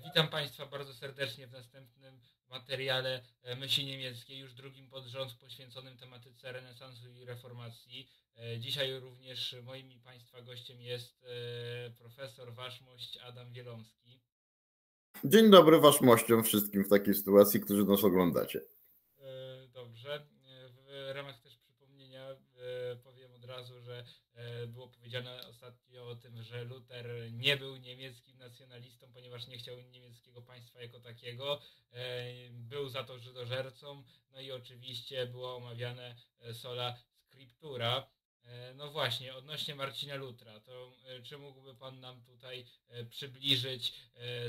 Witam Państwa bardzo serdecznie w następnym materiale e, myśli niemieckiej, już drugim pod rząd poświęconym tematyce renesansu i reformacji. E, dzisiaj również moim i Państwa gościem jest e, profesor Waszmość Adam Wielomski. Dzień dobry Waszmościom wszystkim w takiej sytuacji, którzy nas oglądacie. Dobrze. W ramach też przypomnienia powiem od razu, że było powiedziane ostatnio o tym, że Luther nie był niemieckim nacjonalistą, ponieważ nie chciał niemieckiego państwa jako takiego. E, był za to żydożercą, no i oczywiście było omawiane e, sola scriptura. E, no właśnie, odnośnie Marcina Lutra, to czy mógłby Pan nam tutaj przybliżyć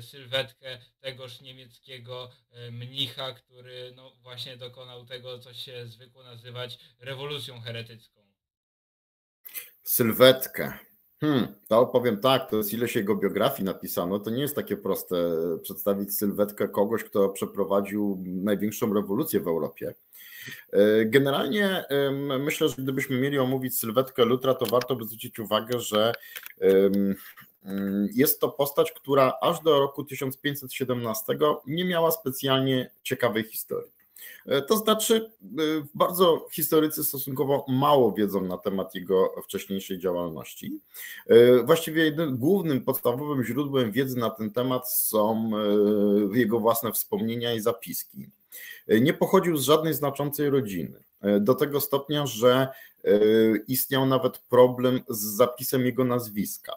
sylwetkę tegoż niemieckiego mnicha, który no właśnie dokonał tego, co się zwykło nazywać rewolucją heretycką? Sylwetkę. Hmm, to powiem tak, to jest ileś jego biografii napisano, to nie jest takie proste przedstawić sylwetkę kogoś, kto przeprowadził największą rewolucję w Europie. E, generalnie myślę, że gdybyśmy mieli omówić sylwetkę Lutra, to warto by zwrócić uwagę, że jest to postać, która aż do roku 1517 nie miała specjalnie ciekawej historii. E, to znaczy, e, bardzo historycy stosunkowo mało wiedzą na temat jego wcześniejszej działalności. E, właściwie jedynym głównym, podstawowym źródłem wiedzy na ten temat są jego własne wspomnienia i zapiski. Nie pochodził z żadnej znaczącej rodziny. Do tego stopnia, że istniał nawet problem z zapisem jego nazwiska,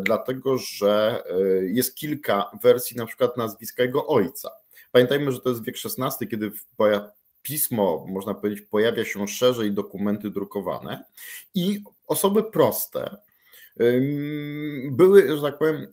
dlatego że jest kilka wersji, na przykład nazwiska jego ojca. Pamiętajmy, że to jest wiek XVI, kiedy pismo, można powiedzieć, pojawia się szerzej, dokumenty drukowane i osoby proste były, że tak powiem,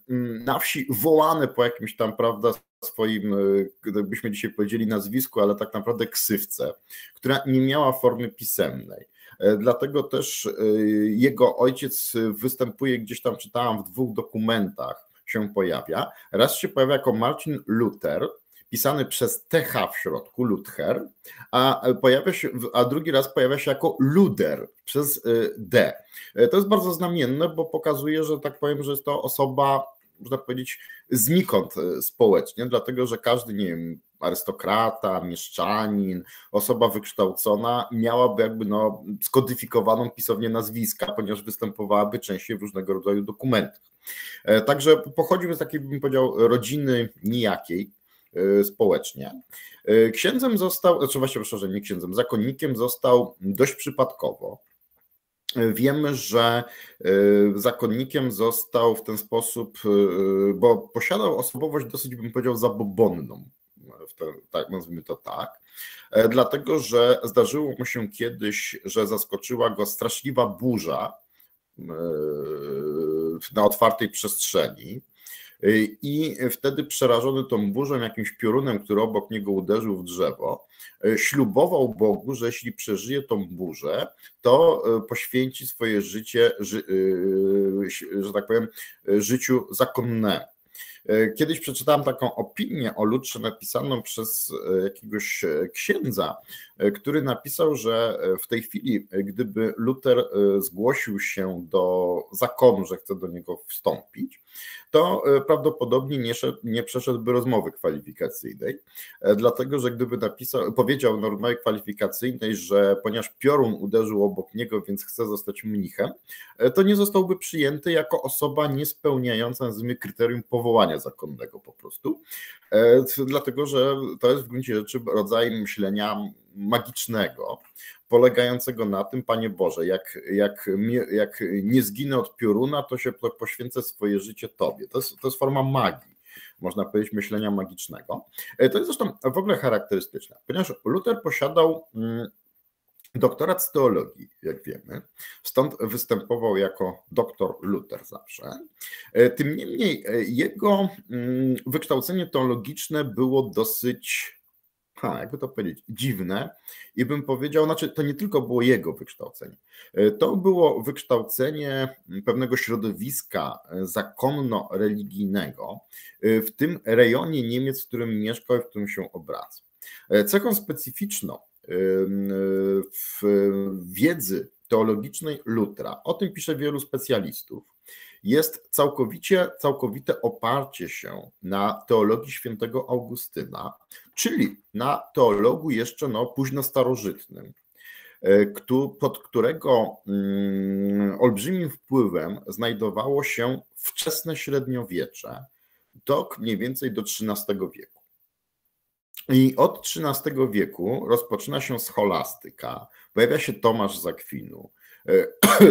na wsi wołane po jakimś tam, prawda, swoim, gdybyśmy dzisiaj powiedzieli nazwisku, ale tak naprawdę ksywce, która nie miała formy pisemnej. E, dlatego też e, jego ojciec występuje gdzieś tam, czytałam, w dwóch dokumentach się pojawia. Raz się pojawia jako Marcin Luther, pisany przez TH w środku, Luther, a, pojawia się, a drugi raz pojawia się jako Luder przez y, D. E, to jest bardzo znamienne, bo pokazuje, że tak powiem, że jest to osoba, można powiedzieć, znikąd e, społecznie, dlatego że każdy, nie wiem, arystokrata, mieszczanin, osoba wykształcona miałaby jakby no, skodyfikowaną pisownię nazwiska, ponieważ występowałaby częściej w różnego rodzaju dokumentach. Także pochodził z takiej, bym powiedział, rodziny nijakiej, Y, społecznie. Y, księdzem został, znaczy właściwie proszę, że nie księdzem, zakonnikiem został dość przypadkowo. Y, wiemy, że zakonnikiem został w ten sposób, bo posiadał osobowość dosyć, bym powiedział, zabobonną, tak, nazwijmy to tak, dlatego że zdarzyło mu się kiedyś, że zaskoczyła go straszliwa burza na otwartej przestrzeni. I wtedy przerażony tą burzą, jakimś piorunem, który obok niego uderzył w drzewo, ślubował Bogu, że jeśli przeżyje tą burzę, to e, poświęci swoje życie, e, że tak powiem, życiu zakonnemu. E, kiedyś przeczytałem taką opinię o Lutrze napisaną przez jakiegoś księdza, który napisał, że w tej chwili, gdyby Luther zgłosił się do zakonu, że chce do niego wstąpić, to e, prawdopodobnie nie, nie przeszedłby rozmowy kwalifikacyjnej, e, dlatego że gdyby napisał, powiedział na rozmowie kwalifikacyjnej, że ponieważ piorun uderzył obok niego, więc chce zostać mnichem, e, to nie zostałby przyjęty jako osoba niespełniająca nazwijmy kryterium powołania zakonnego po prostu, dlatego że to jest w gruncie rzeczy rodzaj myślenia magicznego, polegającego na tym, Panie Boże, jak, jak, jak nie zginę od pioruna, to się poświęcę swoje życie Tobie. To jest, to jest forma magii, można powiedzieć, myślenia magicznego. E, to jest zresztą w ogóle charakterystyczne, ponieważ Luther posiadał mm, doktorat z teologii, jak wiemy, stąd występował jako doktor Luther zawsze. E, tym niemniej e, jego mm, wykształcenie teologiczne było dosyć ha, jakby to powiedzieć, dziwne i bym powiedział, znaczy to nie tylko było jego wykształcenie, e, to było wykształcenie pewnego środowiska zakonno-religijnego w tym rejonie Niemiec, w którym mieszkał i w którym się obracał. Cechą specyficzną wiedzy teologicznej Lutra, o tym pisze wielu specjalistów, jest całkowicie, całkowite oparcie się na teologii świętego Augustyna, czyli na teologu jeszcze no, późno starożytnym, e, pod którego mm, olbrzymim wpływem znajdowało się wczesne średniowiecze, do mniej więcej do XIII wieku. I od XIII wieku rozpoczyna się scholastyka, pojawia się Tomasz z Akwinu, e,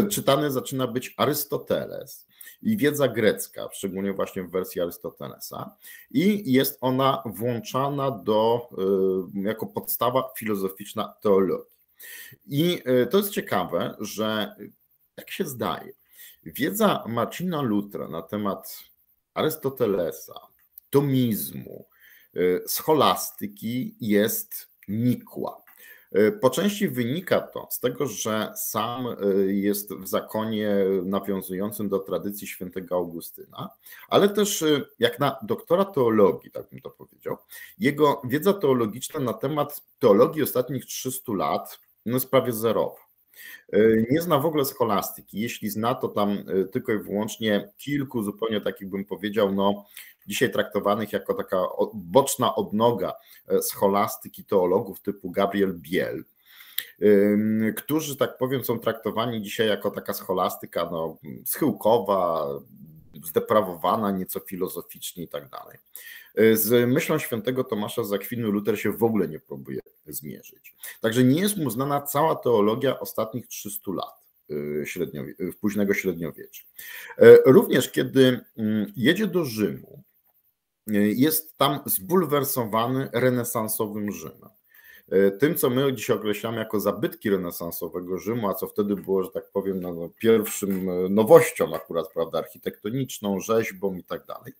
czytany zaczyna być Arystoteles i wiedza grecka, szczególnie właśnie w wersji Arystotelesa, i jest ona włączana do, e, jako podstawa filozoficzna teologii. I e, to jest ciekawe, że jak się zdaje, wiedza Marcina Lutra na temat Arystotelesa, tomizmu, scholastyki jest nikła. Y, po części wynika to z tego, że sam y, jest w zakonie nawiązującym do tradycji świętego Augustyna, ale też jak na doktora teologii, tak bym to powiedział, jego wiedza teologiczna na temat teologii ostatnich 300 lat no jest prawie zerowa. E, nie zna w ogóle scholastyki. Jeśli zna, to tam e, tylko i wyłącznie kilku, zupełnie takich bym powiedział, no, dzisiaj traktowanych jako taka boczna odnoga e, scholastyki teologów typu Gabriel Biel, którzy, tak powiem, są traktowani dzisiaj jako taka scholastyka no, schyłkowa, zdeprawowana nieco filozoficznie i tak dalej. Z myślą świętego Tomasza z Akwinu Luter się w ogóle nie próbuje zmierzyć. Także nie jest mu znana cała teologia ostatnich 300 lat y, średniowie, y, późnego średniowiecza. E, również kiedy mm, jedzie do Rzymu, jest tam zbulwersowany renesansowym Rzymem. E, tym, co my dzisiaj określamy jako zabytki renesansowego Rzymu, a co wtedy było, że tak powiem, no, pierwszym e, nowością akurat, prawda, architektoniczną, rzeźbą i tak dalej.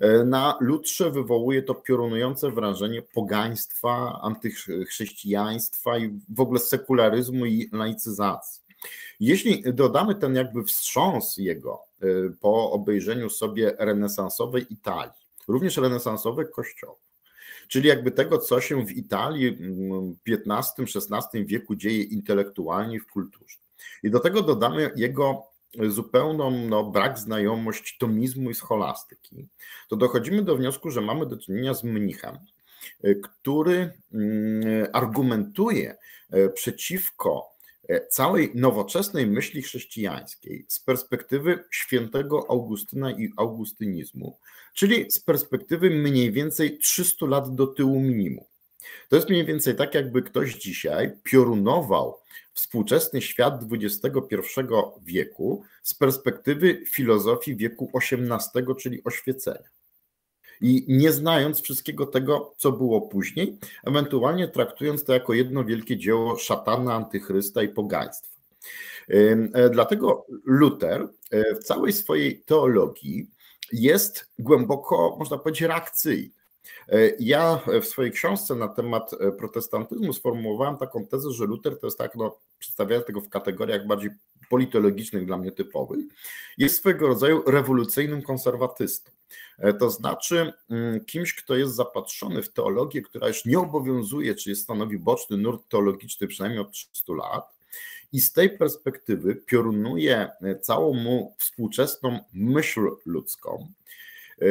E, na Lutrze wywołuje to piorunujące wrażenie pogaństwa, antychrześcijaństwa i w ogóle sekularyzmu i laicyzacji. Jeśli dodamy ten jakby wstrząs jego po obejrzeniu sobie renesansowej Italii, również renesansowych kościołów, czyli jakby tego, co się w Italii w XV-XVI wieku dzieje intelektualnie w kulturze. I do tego dodamy jego zupełną no, brak znajomość tomizmu i scholastyki, to dochodzimy do wniosku, że mamy do czynienia z mnichem, który mm, argumentuje e, przeciwko całej nowoczesnej myśli chrześcijańskiej z perspektywy świętego Augustyna i augustynizmu, czyli z perspektywy mniej więcej 300 lat do tyłu minimum. To jest mniej więcej tak, jakby ktoś dzisiaj piorunował współczesny świat XXI wieku z perspektywy filozofii wieku XVIII, czyli oświecenia. I nie znając wszystkiego tego, co było później, ewentualnie traktując to jako jedno wielkie dzieło szatana, antychrysta i pogaństwa. E, dlatego Luther e, w całej swojej teologii jest głęboko, można powiedzieć, reakcyjny. E, ja w swojej książce na temat protestantyzmu sformułowałem taką tezę, że Luther to jest tak, no, przedstawiając tego w kategoriach bardziej politologicznych dla mnie typowych, jest swego rodzaju rewolucyjnym konserwatystą. E, to znaczy mm, kimś, kto jest zapatrzony w teologię, która już nie obowiązuje, czy jest stanowi boczny nurt teologiczny przynajmniej od 300 lat i z tej perspektywy piorunuje całą mu współczesną myśl ludzką e,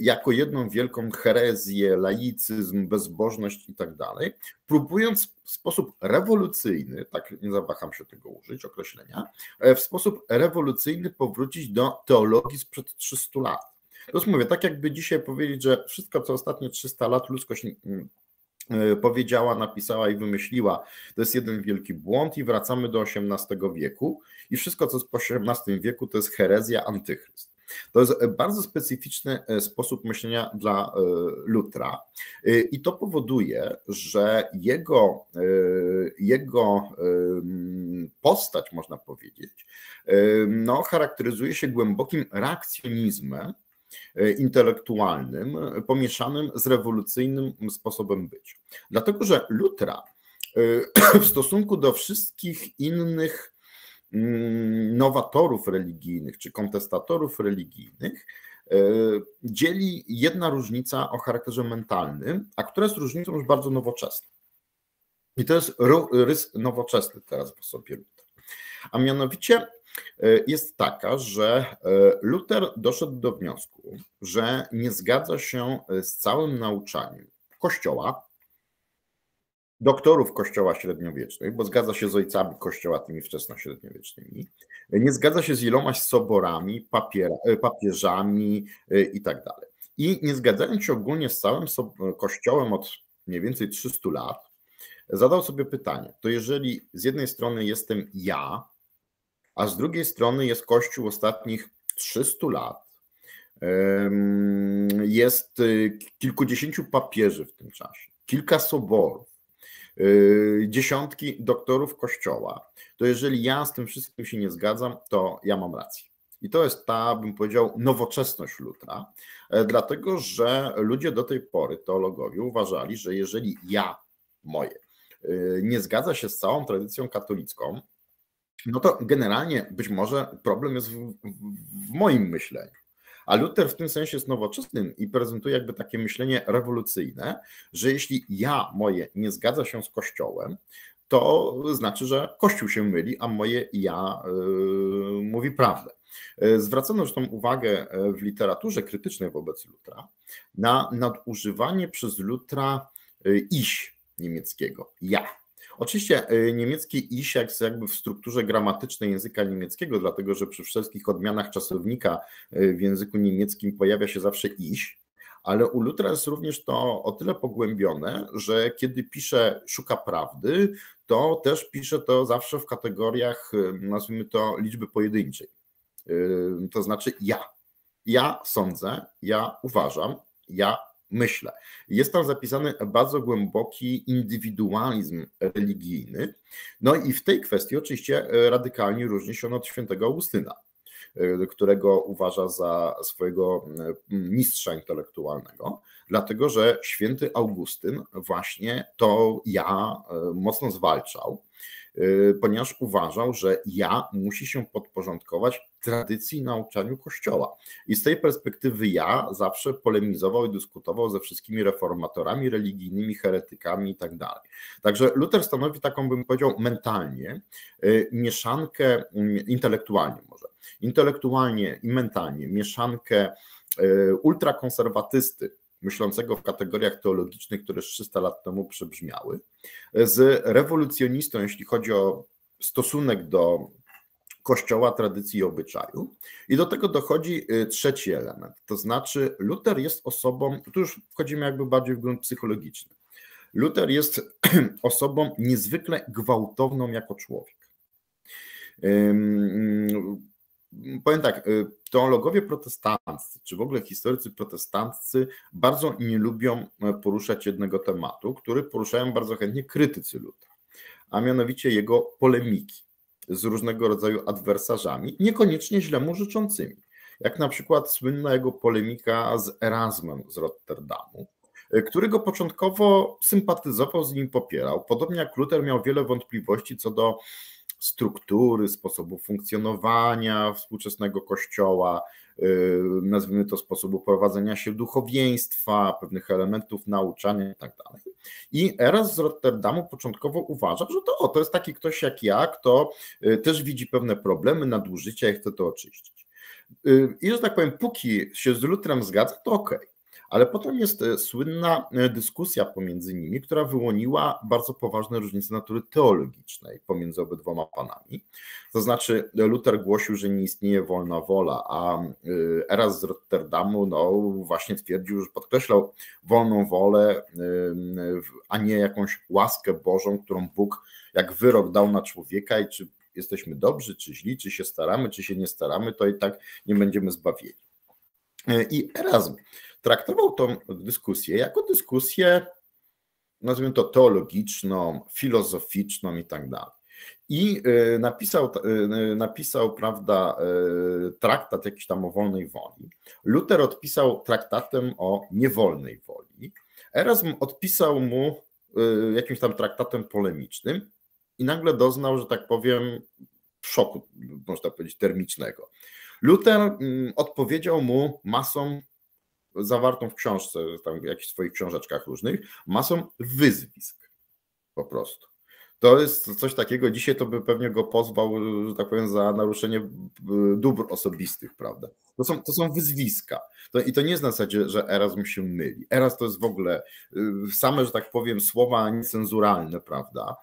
jako jedną wielką herezję, laicyzm, bezbożność i tak dalej, próbując w sposób rewolucyjny, tak nie zawaham się tego użyć określenia, e, w sposób rewolucyjny powrócić do teologii sprzed 300 lat. To jest mówię, tak jakby dzisiaj powiedzieć, że wszystko, co ostatnie 300 lat ludzkość E, powiedziała, napisała i wymyśliła, to jest jeden wielki błąd i wracamy do XVIII wieku i wszystko, co jest po XVIII wieku, to jest herezja, antychryst. To jest bardzo specyficzny e, sposób myślenia dla e, Lutra i to powoduje, że jego, jego postać, można powiedzieć, no, charakteryzuje się głębokim reakcjonizmem E, intelektualnym, pomieszanym z rewolucyjnym sposobem bycia. Dlatego, że Lutra e, w stosunku do wszystkich innych mm, nowatorów religijnych czy kontestatorów religijnych e, dzieli jedna różnica o charakterze mentalnym, a która jest różnicą już bardzo nowoczesną. I to jest rys nowoczesny teraz w osobie Lutra. A mianowicie jest taka, że Luther doszedł do wniosku, że nie zgadza się z całym nauczaniem Kościoła, doktorów Kościoła średniowiecznych, bo zgadza się z ojcami Kościoła tymi wczesnośredniowiecznymi, nie zgadza się z ilomaś soborami, papiera, papieżami i tak dalej. I nie zgadzając się ogólnie z całym Kościołem od mniej więcej 300 lat, zadał sobie pytanie, to jeżeli z jednej strony jestem ja, a z drugiej strony jest Kościół ostatnich 300 lat, jest y, kilkudziesięciu papieży w tym czasie, kilka soborów, y, dziesiątki doktorów Kościoła, to jeżeli ja z tym wszystkim się nie zgadzam, to ja mam rację. I to jest ta, bym powiedział, nowoczesność Lutra, e, dlatego że ludzie do tej pory, teologowie, uważali, że jeżeli ja, moje, y, nie zgadza się z całą tradycją katolicką, no to generalnie być może problem jest w, w moim myśleniu. A Luther w tym sensie jest nowoczesnym i prezentuje jakby takie myślenie rewolucyjne, że jeśli ja moje nie zgadza się z Kościołem, to znaczy, że Kościół się myli, a moje ja yy, mówi prawdę. Yy, zwracono zresztą uwagę yy, w literaturze krytycznej wobec Lutra na nadużywanie przez Lutra yy, iś niemieckiego, ja. Oczywiście e, niemiecki iś jest jakby w strukturze gramatycznej języka niemieckiego, dlatego że przy wszystkich odmianach czasownika e, w języku niemieckim pojawia się zawsze iś, ale u Lutra jest również to o tyle pogłębione, że kiedy pisze szuka prawdy, to też pisze to zawsze w kategoriach, e, nazwijmy to, liczby pojedynczej. To znaczy ja. Ja sądzę, ja uważam, ja myślę. Jest tam zapisany bardzo głęboki indywidualizm religijny. No i w tej kwestii oczywiście radykalnie różni się on od świętego Augustyna którego uważa za swojego mistrza intelektualnego, dlatego że święty Augustyn właśnie to ja mocno zwalczał ponieważ uważał, że ja musi się podporządkować tradycji i nauczaniu Kościoła. I z tej perspektywy ja zawsze polemizował i dyskutował ze wszystkimi reformatorami religijnymi, heretykami i tak dalej. Także Luther stanowi taką, bym powiedział, mentalnie y, mieszankę, mm, intelektualnie może, intelektualnie i mentalnie mieszankę y, ultrakonserwatysty, myślącego w kategoriach teologicznych, które 300 lat temu przebrzmiały, z rewolucjonistą, jeśli chodzi o stosunek do kościoła, tradycji i obyczaju. I do tego dochodzi y, trzeci element, to znaczy Luther jest osobą, tu już wchodzimy jakby bardziej w grunt psychologiczny. Luther jest osobą niezwykle gwałtowną jako człowiek powiem tak, y, teologowie protestanccy, czy w ogóle historycy protestanccy bardzo nie lubią e, poruszać jednego tematu, który poruszają bardzo chętnie krytycy Lutra, a mianowicie jego polemiki z różnego rodzaju adwersarzami, niekoniecznie źle mu życzącymi. Jak na przykład słynna jego polemika z Erasmem z Rotterdamu, e, którego początkowo sympatyzował, z nim popierał. Podobnie jak Luther miał wiele wątpliwości co do struktury, sposobu funkcjonowania współczesnego kościoła, y, nazwijmy to sposobu prowadzenia się duchowieństwa, pewnych elementów nauczania i tak. I Eras z Rotterdamu początkowo uważał, że to, o, to jest taki ktoś jak ja, kto y, też widzi pewne problemy, nadużycia i chce to oczyścić. Y, I że tak powiem, póki się z Lutrem zgadza, to okej. Okay. Ale potem jest e, słynna e, dyskusja pomiędzy nimi, która wyłoniła bardzo poważne różnice natury teologicznej pomiędzy obydwoma panami. To znaczy, Luther głosił, że nie istnieje wolna wola, a e, Eras z Rotterdamu no, właśnie twierdził, że podkreślał wolną wolę, a nie jakąś łaskę Bożą, którą Bóg jak wyrok dał na człowieka i czy jesteśmy dobrzy, czy źli, czy się staramy, czy się nie staramy, to i tak nie będziemy zbawieni. I Erasm traktował tą dyskusję jako dyskusję, nazwijmy to teologiczną, filozoficzną i tak dalej. I y, napisał, y, napisał, prawda, y, traktat jakiś tam o wolnej woli. Luther odpisał traktatem o niewolnej woli. Erasm odpisał mu jakimś tam traktatem polemicznym i nagle doznał, że tak powiem, szoku, można powiedzieć, termicznego. Luther mm, odpowiedział mu masą zawartą w książce, tam w jakichś swoich książeczkach różnych, masą wyzwisk po prostu. To jest coś takiego, dzisiaj to by pewnie go pozwał, że tak powiem, za naruszenie e, dóbr osobistych, prawda? To są, to są wyzwiska. To, I to nie jest na zasadzie, że Erasm się myli. Eras to jest w ogóle e, same, że tak powiem, słowa niecenzuralne, prawda?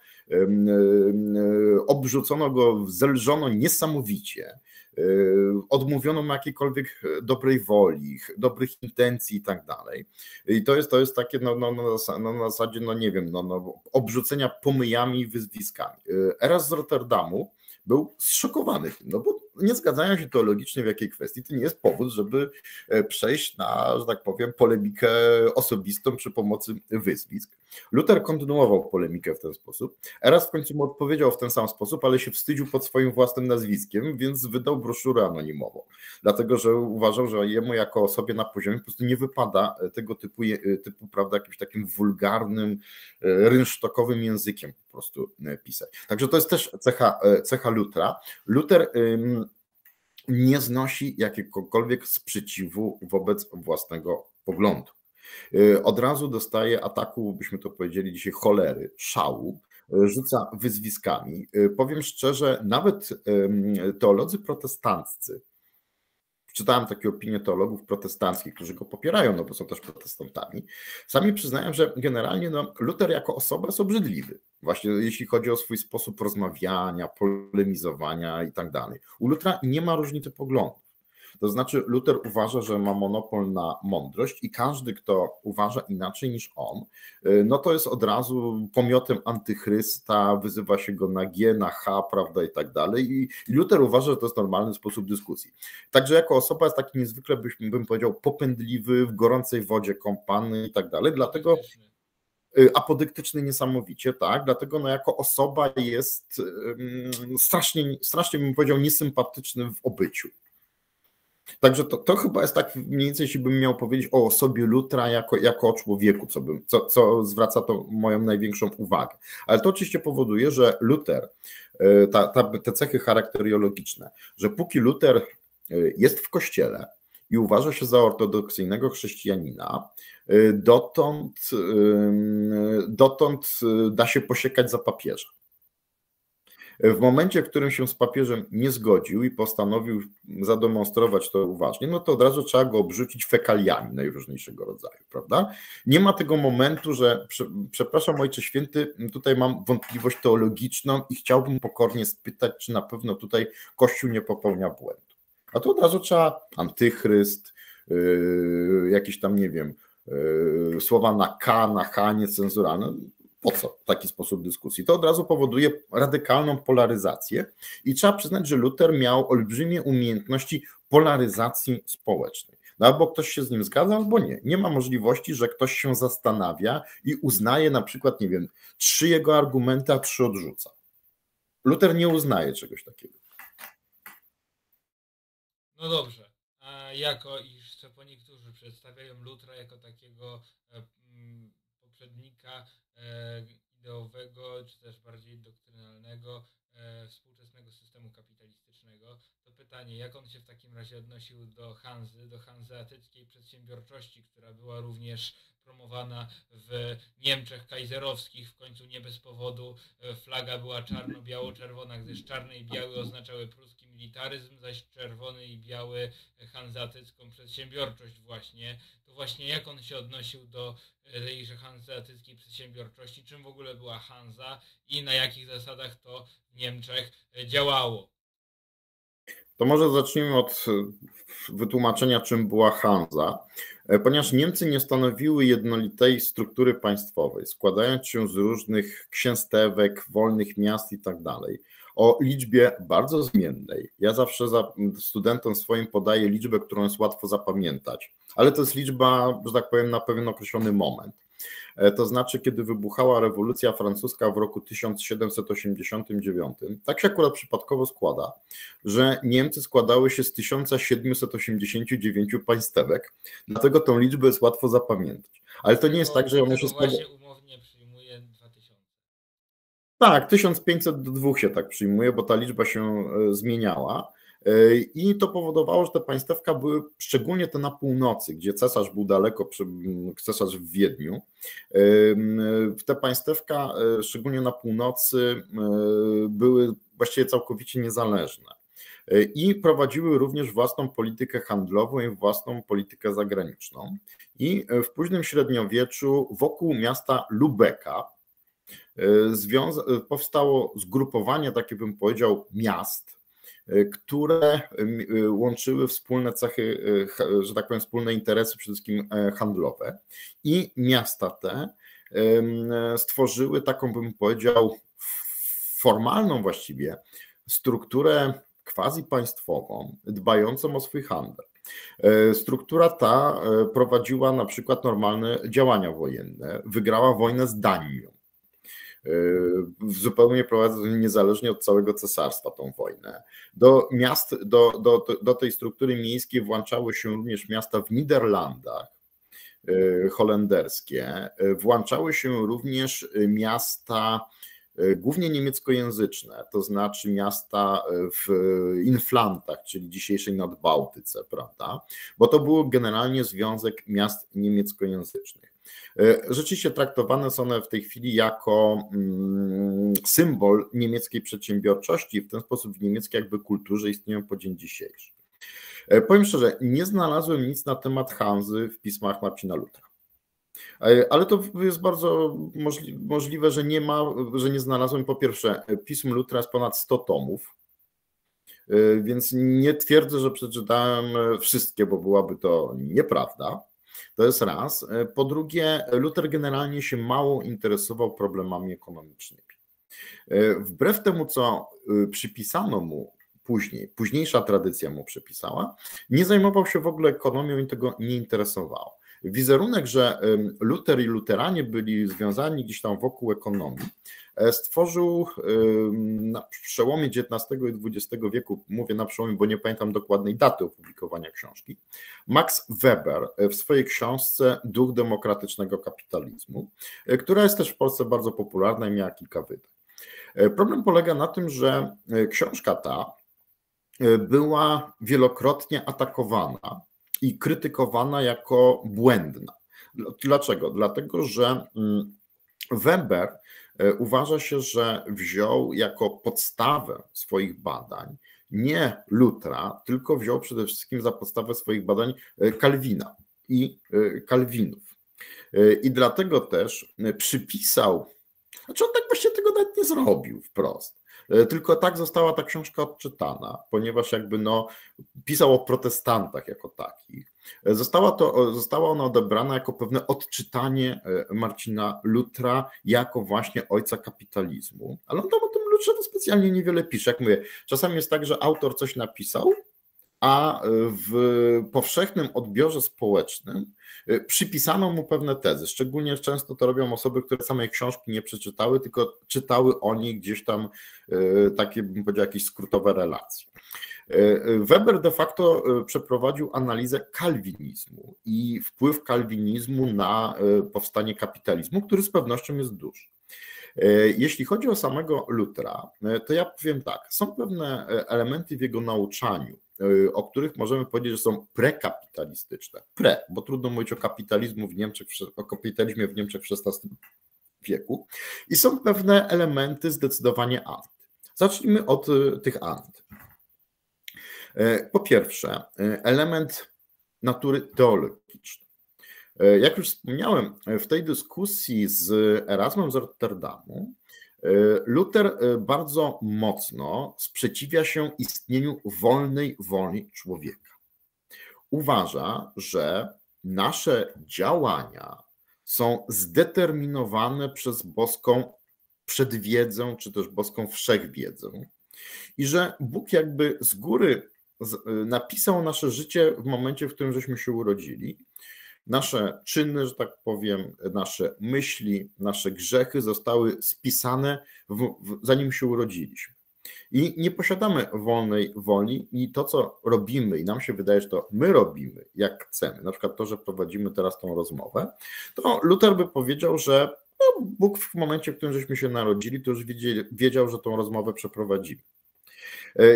Obrzucono go, zelżono niesamowicie. Y, odmówiono mu jakiejkolwiek dobrej woli, dobrych intencji i tak dalej. I to jest, to jest takie no, no, no, no na zasadzie, no nie wiem, no, no, obrzucenia pomyjami i wyzwiskami. Y, Eras z Rotterdamu był zszokowany no bo nie zgadzają się teologicznie w jakiej kwestii, to nie jest powód, żeby e, przejść na, że tak powiem, polemikę osobistą przy pomocy wyzwisk. Luther kontynuował polemikę w ten sposób. Eras w końcu mu odpowiedział w ten sam sposób, ale się wstydził pod swoim własnym nazwiskiem, więc wydał broszurę anonimową. Dlatego, że uważał, że jemu jako osobie na poziomie po prostu nie wypada tego typu, typu prawda, jakimś takim wulgarnym, e, rynsztokowym językiem po prostu e, pisać. Także to jest też cecha, cecha Lutra. Luther nie znosi jakiegokolwiek sprzeciwu wobec własnego poglądu. Y, od razu dostaje ataku, byśmy to powiedzieli dzisiaj, cholery, szału, y, rzuca wyzwiskami. Y, powiem szczerze, nawet teolodzy protestanccy, czytałem takie opinie teologów protestanckich, którzy go popierają, no bo są też protestantami, sami przyznają, że generalnie no, Luther jako osoba jest obrzydliwy. Właśnie jeśli chodzi o swój sposób rozmawiania, polemizowania i tak dalej. U Lutra nie ma różnicy poglądów. To znaczy, Luther uważa, że ma monopol na mądrość i każdy, kto uważa inaczej niż on, y, no to jest od razu pomiotem antychrysta, wyzywa się go na G, na H, prawda, i tak dalej. I Luther uważa, że to jest normalny sposób dyskusji. Także jako osoba jest taki niezwykle, bym powiedział, popędliwy, w gorącej wodzie kąpany i tak dalej. Dlatego y, apodyktyczny niesamowicie, tak? Dlatego no, jako osoba jest strasznie, strasznie bym powiedział, niesympatyczny w obyciu. Także to, to chyba jest tak mniej więcej, jeśli bym miał powiedzieć o sobie Lutra jako, jako o człowieku, co, bym, co, co zwraca to moją największą uwagę. Ale to oczywiście powoduje, że Luther, e, ta, ta, te cechy charakteriologiczne, że póki Luther e, jest w kościele i uważa się za ortodoksyjnego chrześcijanina, e, dotąd, dotąd da się posiekać za papieża. W momencie, w którym się z papieżem nie zgodził i postanowił zademonstrować to uważnie, no to od razu trzeba go obrzucić fekaliami najróżniejszego rodzaju, prawda? Nie ma tego momentu, że przepraszam Ojcze Święty, tutaj mam wątpliwość teologiczną i chciałbym pokornie spytać, czy na pewno tutaj Kościół nie popełnia błędu. A to od razu trzeba antychryst, yy, tam, nie wiem, yy, słowa na K, na H niecenzuralne po co taki sposób dyskusji? To od razu powoduje radykalną polaryzację i trzeba przyznać, że Luther miał olbrzymie umiejętności polaryzacji społecznej. No albo ktoś się z nim zgadza, albo nie. Nie ma możliwości, że ktoś się zastanawia i uznaje na przykład, nie wiem, trzy jego argumenty, a trzy odrzuca. Luther nie uznaje czegoś takiego. No dobrze. A jako iż po niektórzy przedstawiają Lutra jako takiego e, poprzednika E, ideowego, czy też bardziej doktrynalnego współczesnego systemu kapitalistycznego. To pytanie, jak on się w takim razie odnosił do Hanzy, do hanzeatyckiej przedsiębiorczości, która była również promowana w Niemczech kajzerowskich, w końcu nie bez powodu e, flaga była czarno-biało-czerwona, gdyż czarny i biały oznaczały pruski militaryzm, zaś czerwony i biały hanzatycką przedsiębiorczość właśnie. To właśnie jak on się odnosił do tejże hanzeatyckiej przedsiębiorczości, czym w ogóle była Hanza i na jakich zasadach to Niemczech działało. To może zacznijmy od wytłumaczenia, czym była Hanza, ponieważ Niemcy nie stanowiły jednolitej struktury państwowej, składając się z różnych księstewek, wolnych miast i tak dalej o liczbie bardzo zmiennej. Ja zawsze za studentom swoim podaję liczbę, którą jest łatwo zapamiętać, ale to jest liczba, że tak powiem, na pewien określony moment. E, to znaczy, kiedy wybuchała rewolucja francuska w roku 1789, tak się akurat przypadkowo składa, że Niemcy składały się z 1789 państwewek, dlatego tą liczbę jest łatwo zapamiętać. Ale to nie jest tak, że one się składają. Tak, 1500 do 2 się tak przyjmuje, bo ta liczba się e, zmieniała. I to powodowało, że te państewka były, szczególnie te na północy, gdzie cesarz był daleko, cesarz w Wiedniu, te państewka, szczególnie na północy, były właściwie całkowicie niezależne i prowadziły również własną politykę handlową i własną politykę zagraniczną. I w późnym średniowieczu wokół miasta Lubeka powstało zgrupowanie, takie bym powiedział, miast, które łączyły wspólne cechy, że tak powiem, wspólne interesy, przede wszystkim handlowe. I miasta te stworzyły taką, bym powiedział, formalną właściwie strukturę quasi państwową, dbającą o swój handel. E, struktura ta e, prowadziła na przykład normalne działania wojenne, wygrała wojnę z Danią. E, zupełnie prowadząc niezależnie od całego cesarstwa tą wojnę. Do miast, do, do, do tej struktury miejskiej włączały się również miasta w Niderlandach, holenderskie, włączały się również miasta E, głównie niemieckojęzyczne, to znaczy miasta e, w Inflantach, czyli dzisiejszej Nadbałtyce, prawda? Bo to był generalnie związek miast niemieckojęzycznych. E, rzeczywiście traktowane są one w tej chwili jako mm, symbol niemieckiej przedsiębiorczości, w ten sposób w niemieckiej jakby kulturze istnieją po dzień dzisiejszy. Powiem szczerze, nie znalazłem nic na temat Hanzy w pismach Marcina Lutra. Ale to jest bardzo możliwe, że nie ma, że nie znalazłem po pierwsze pism Lutra jest ponad 100 tomów, więc nie twierdzę, że przeczytałem wszystkie, bo byłaby to nieprawda. To jest raz. Po drugie, Luther generalnie się mało interesował problemami ekonomicznymi. Y, wbrew temu, co y, przypisano mu później, późniejsza tradycja mu przypisała, nie zajmował się w ogóle ekonomią i tego nie interesowało. Wizerunek, że Luter i luteranie byli związani gdzieś tam wokół ekonomii, e, stworzył na przełomie XIX i XX wieku, mówię na przełomie, bo nie pamiętam dokładnej daty opublikowania książki, Max Weber w swojej książce Duch demokratycznego kapitalizmu, e, która jest też w Polsce bardzo popularna i miała kilka wydań. E, problem polega na tym, że książka ta była wielokrotnie atakowana i krytykowana jako błędna. Dlaczego? Dlatego, że mm, Weber e, uważa się, że wziął jako podstawę swoich badań nie Lutra, tylko wziął przede wszystkim za podstawę swoich badań e, Kalwina i e, Kalwinów. I dlatego też przypisał, znaczy on tak właściwie tego nawet nie zrobił wprost, E, tylko tak została ta książka odczytana, ponieważ jakby no, pisał o protestantach jako takich. E, została, to, została ona odebrana jako pewne odczytanie e, Marcina Lutra jako właśnie ojca kapitalizmu, ale on tam o tym Lutrze to specjalnie niewiele pisze. Jak mówię, czasami jest tak, że autor coś napisał, a w powszechnym odbiorze społecznym Y, przypisano mu pewne tezy. Szczególnie często to robią osoby, które samej książki nie przeczytały, tylko czytały o niej gdzieś tam takie, bym powiedział, jakieś skrótowe relacje. Weber de facto przeprowadził analizę kalwinizmu i wpływ kalwinizmu na powstanie kapitalizmu, który z pewnością jest duży. Jeśli chodzi o samego Lutra, to ja powiem tak, są pewne elementy w jego nauczaniu, o których możemy powiedzieć, że są prekapitalistyczne. Pre, bo trudno mówić o kapitalizmu w Niemczech, o kapitalizmie w Niemczech w XVI wieku. I są pewne elementy zdecydowanie anty. Zacznijmy od tych anty. Y, po pierwsze, element natury teologicznej. Jak już wspomniałem, w tej dyskusji z Erasmem z Rotterdamu E, Luther e, bardzo mocno sprzeciwia się istnieniu wolnej woli człowieka. Uważa, że nasze działania są zdeterminowane przez boską przedwiedzę, czy też boską wszechwiedzę, i że Bóg jakby z góry e, napisał nasze życie w momencie, w którym żeśmy się urodzili, Nasze czyny, że tak powiem, nasze myśli, nasze grzechy zostały spisane w, w, zanim się urodziliśmy. I nie posiadamy wolnej woli i to, co robimy, i nam się wydaje, że to my robimy, jak chcemy, na przykład to, że prowadzimy teraz tą rozmowę, to Luther by powiedział, że no, Bóg w momencie, w którym żeśmy się narodzili, to już wiedział, że tą rozmowę przeprowadzimy.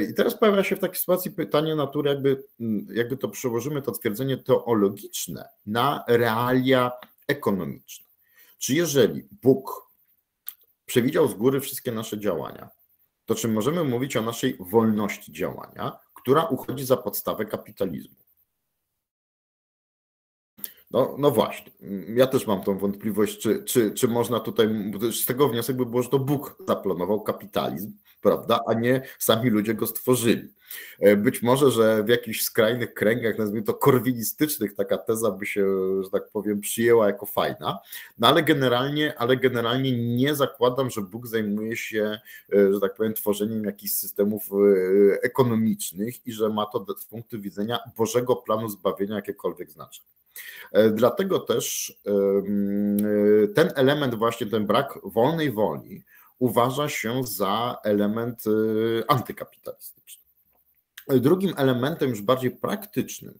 I teraz pojawia się w takiej sytuacji pytanie natury, jakby, mm, jakby to przełożymy to twierdzenie teologiczne na realia ekonomiczne. Czy jeżeli Bóg przewidział z góry wszystkie nasze działania, to czy możemy mówić o naszej wolności działania, która uchodzi za podstawę kapitalizmu? No, no właśnie, ja też mam tą wątpliwość, czy, czy, czy można tutaj, z tego wniosek by było, że to Bóg zaplanował kapitalizm, prawda, a nie sami ludzie go stworzyli. E, być może, że w jakichś skrajnych kręgach, nazwijmy to korwinistycznych, taka teza by się, że tak powiem, przyjęła jako fajna, no ale generalnie, ale generalnie nie zakładam, że Bóg zajmuje się, e, że tak powiem, tworzeniem jakichś systemów e, ekonomicznych i że ma to z punktu widzenia Bożego planu zbawienia jakiekolwiek znaczenie. Dlatego też ten element, właśnie ten brak wolnej woli, uważa się za element y, antykapitalistyczny. Drugim elementem, już bardziej praktycznym,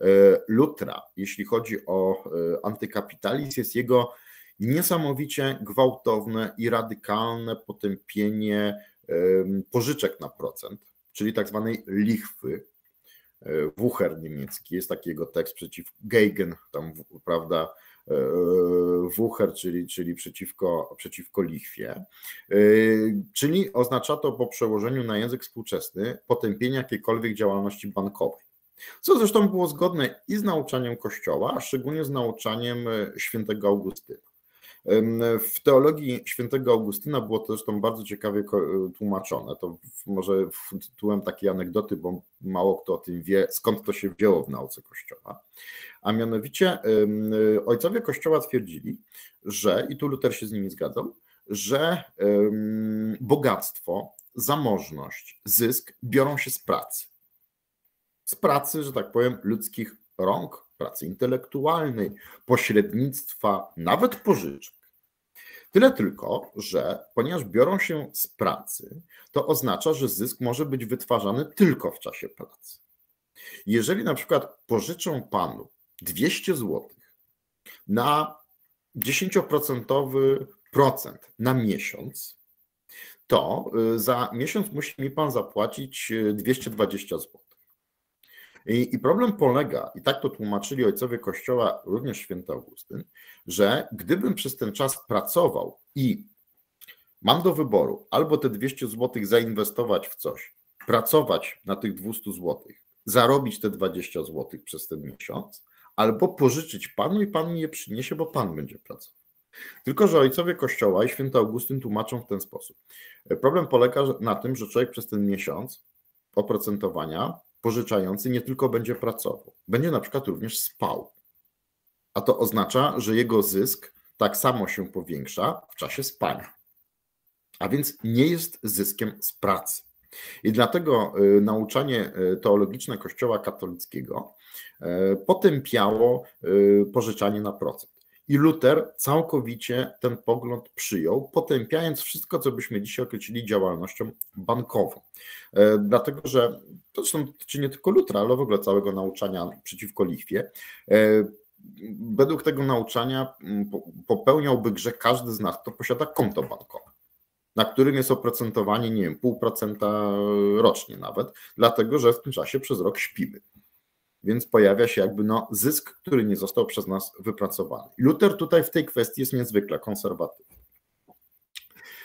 y, Lutra, jeśli chodzi o y, antykapitalizm, jest jego niesamowicie gwałtowne i radykalne potępienie pożyczek na procent, czyli tak zwanej lichwy. Wucher niemiecki, jest taki jego tekst przeciw Geigen, tam, prawda, E, Wucher, czyli, czyli przeciwko, przeciwko lichwie. E, czyli oznacza to po przełożeniu na język współczesny potępienie jakiejkolwiek działalności bankowej. Co zresztą było zgodne i z nauczaniem Kościoła, a szczególnie z nauczaniem świętego Augustyna. W teologii świętego Augustyna było to zresztą bardzo ciekawie tłumaczone. To może tytułem takiej anegdoty, bo mało kto o tym wie, skąd to się wzięło w nauce Kościoła. A mianowicie ojcowie Kościoła twierdzili, że, i tu Luter się z nimi zgadzał, że bogactwo, zamożność, zysk biorą się z pracy. Z pracy, że tak powiem, ludzkich rąk, pracy intelektualnej, pośrednictwa, nawet pożyczek. Tyle tylko, że ponieważ biorą się z pracy, to oznacza, że zysk może być wytwarzany tylko w czasie pracy. Jeżeli na przykład pożyczą panu 200 zł na 10% procent na miesiąc, to y, za miesiąc musi mi pan zapłacić 220 y, zł. I, I, problem polega, i tak to tłumaczyli ojcowie Kościoła, również święty Augustyn, że gdybym przez ten czas pracował i mam do wyboru albo te 200 zł zainwestować w coś, pracować na tych 200 zł, zarobić te 20 zł przez ten miesiąc, albo pożyczyć Panu i Pan mi je przyniesie, bo Pan będzie pracował. Tylko, że ojcowie Kościoła i święty Augustyn tłumaczą w ten sposób. Problem polega na tym, że człowiek przez ten miesiąc oprocentowania pożyczający nie tylko będzie pracował, będzie na przykład również spał. A to oznacza, że jego zysk tak samo się powiększa w czasie spania. A więc nie jest zyskiem z pracy. I dlatego y, nauczanie y, teologiczne Kościoła katolickiego y, potępiało pożyczanie na procent. I Luther całkowicie ten pogląd przyjął, potępiając wszystko, co byśmy dzisiaj określili działalnością bankową. Dlatego, że zresztą dotyczy nie tylko Lutra, ale w ogóle całego nauczania przeciwko lichwie. Według tego nauczania mm, popełniałby grzech każdy z nas, kto posiada konto bankowe na którym jest oprocentowanie, nie wiem, pół procenta rocznie nawet, dlatego że w tym czasie przez rok śpimy. Więc pojawia się jakby no, zysk, który nie został przez nas wypracowany. Luther tutaj w tej kwestii jest niezwykle konserwatywny.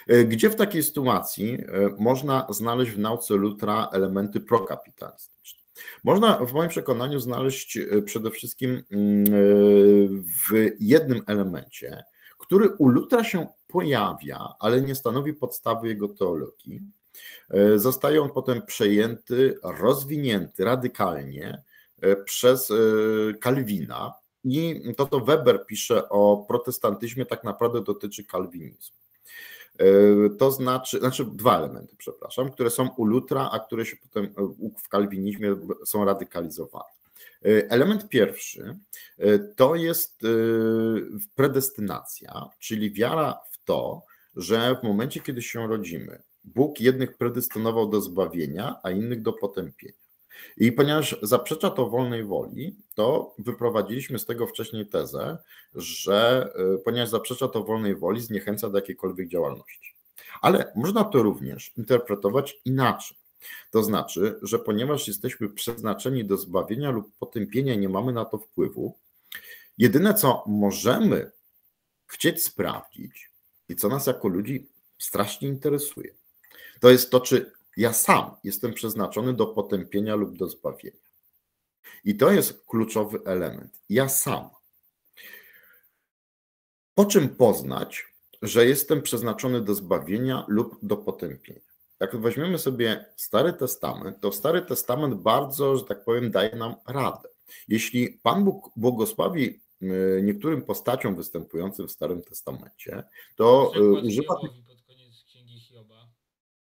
E, gdzie w takiej sytuacji e, można znaleźć w nauce Lutra elementy prokapitalistyczne? Można w moim przekonaniu znaleźć e, przede wszystkim mm, w jednym elemencie, który u Lutra się pojawia, ale nie stanowi podstawy jego teologii. Zostaje on potem przejęty, rozwinięty radykalnie przez Kalwina. I to, co Weber pisze o protestantyzmie, tak naprawdę dotyczy kalwinizmu. To znaczy, znaczy dwa elementy, przepraszam, które są u Lutra, a które się potem w kalwinizmie są radykalizowane. E, element pierwszy e, to jest e, predestynacja, czyli wiara w to, że w momencie, kiedy się rodzimy, Bóg jednych predestynował do zbawienia, a innych do potępienia. I ponieważ zaprzecza to wolnej woli, to wyprowadziliśmy z tego wcześniej tezę, że ponieważ zaprzecza to wolnej woli, zniechęca do jakiejkolwiek działalności. Ale można to również interpretować inaczej. To znaczy, że ponieważ jesteśmy przeznaczeni do zbawienia lub potępienia, nie mamy na to wpływu, jedyne co możemy chcieć sprawdzić i co nas jako ludzi strasznie interesuje, to jest to, czy ja sam jestem przeznaczony do potępienia lub do zbawienia. I to jest kluczowy element. Ja sam. Po czym poznać, że jestem przeznaczony do zbawienia lub do potępienia? Jak weźmiemy sobie Stary Testament, to Stary Testament bardzo, że tak powiem, daje nam radę. Jeśli Pan Bóg błogosławi e, niektórym postaciom występującym w Starym Testamencie, to e, używa.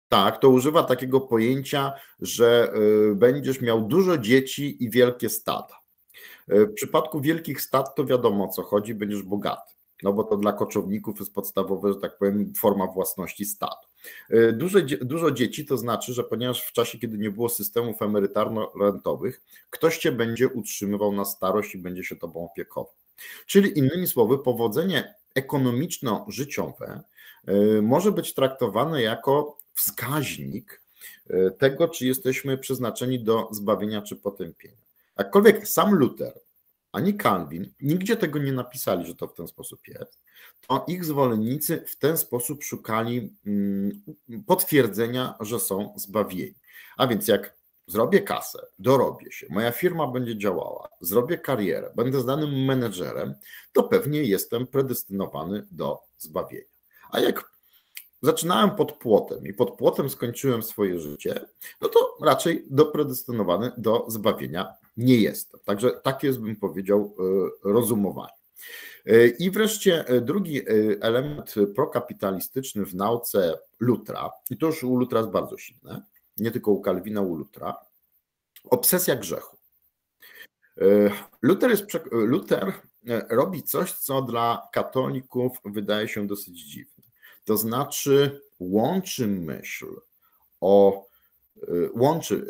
Tak, to używa takiego pojęcia, że e, będziesz miał dużo dzieci i wielkie stada. W przypadku wielkich stad to wiadomo o co chodzi, będziesz bogaty no bo to dla koczowników jest podstawowa, że tak powiem, forma własności stadu. Duże, dużo dzieci to znaczy, że ponieważ w czasie, kiedy nie było systemów emerytarno-rentowych, ktoś cię będzie utrzymywał na starość i będzie się tobą opiekował. Czyli innymi słowy, powodzenie ekonomiczno-życiowe może być traktowane jako wskaźnik e, tego, czy jesteśmy przeznaczeni do zbawienia czy potępienia. Jakkolwiek sam Luther ani Calvin nigdzie tego nie napisali, że to w ten sposób jest, to ich zwolennicy w ten sposób szukali mm, potwierdzenia, że są zbawieni. A więc jak zrobię kasę, dorobię się, moja firma będzie działała, zrobię karierę, będę znanym menedżerem, to pewnie jestem predestynowany do zbawienia. A jak zaczynałem pod płotem i pod płotem skończyłem swoje życie, no to raczej dopredestynowany do zbawienia nie jestem. Także tak jest, bym powiedział, e, rozumowanie. E, I wreszcie e, drugi element prokapitalistyczny w nauce Lutra, i to już u Lutra jest bardzo silne, nie tylko u Kalwina, u Lutra, obsesja grzechu. Luther, jest, Luther robi coś, co dla katolików wydaje się dosyć dziwne. To znaczy łączy myśl o łączy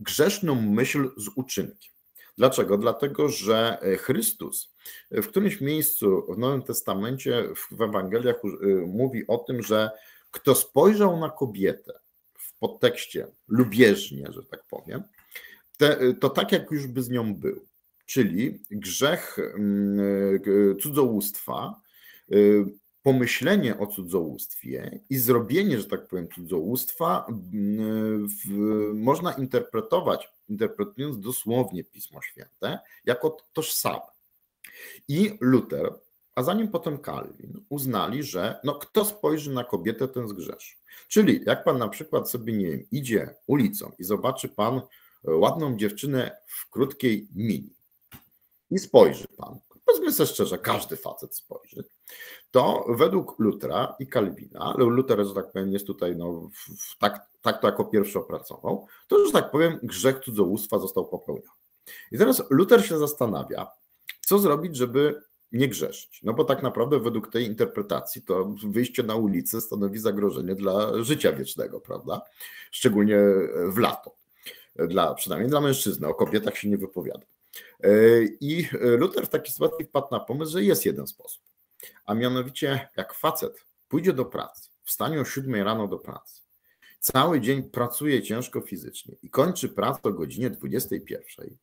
grzeszną myśl z uczynkiem. Dlaczego? Dlatego, że Chrystus w którymś miejscu w Nowym Testamencie, w Ewangeliach y, mówi o tym, że kto spojrzał na kobietę w podtekście lubieżnie, że tak powiem, to tak jak już by z nią był. Czyli grzech mm, y, cudzołóstwa y, pomyślenie o cudzołóstwie i zrobienie, że tak powiem, cudzołóstwa mm, w, można interpretować, interpretując dosłownie Pismo Święte, jako tożsame. I Luther, a zanim potem Calvin, uznali, że no, kto spojrzy na kobietę, ten zgrzeszy. Czyli jak pan na przykład sobie, nie wiem, idzie ulicą i zobaczy pan e, ładną dziewczynę w krótkiej mini i spojrzy pan, powiedzmy sobie szczerze, każdy facet spojrzy, to według Lutra i Kalwina, ale Luther, że tak powiem, jest tutaj, no, w, tak, tak to jako pierwszy opracował, to, że tak powiem, grzech cudzołóstwa został popełniony. I teraz Luther się zastanawia, co zrobić, żeby nie grzeszyć. No bo tak naprawdę według tej interpretacji to wyjście na ulicę stanowi zagrożenie dla życia wiecznego, prawda? Szczególnie w lato. Dla, przynajmniej dla mężczyzny, o kobietach się nie wypowiada. I Luther w takiej sytuacji wpadł na pomysł, że jest jeden sposób. A mianowicie, jak facet pójdzie do pracy, wstanie o 7 rano do pracy, cały dzień pracuje ciężko fizycznie i kończy pracę o godzinie 21,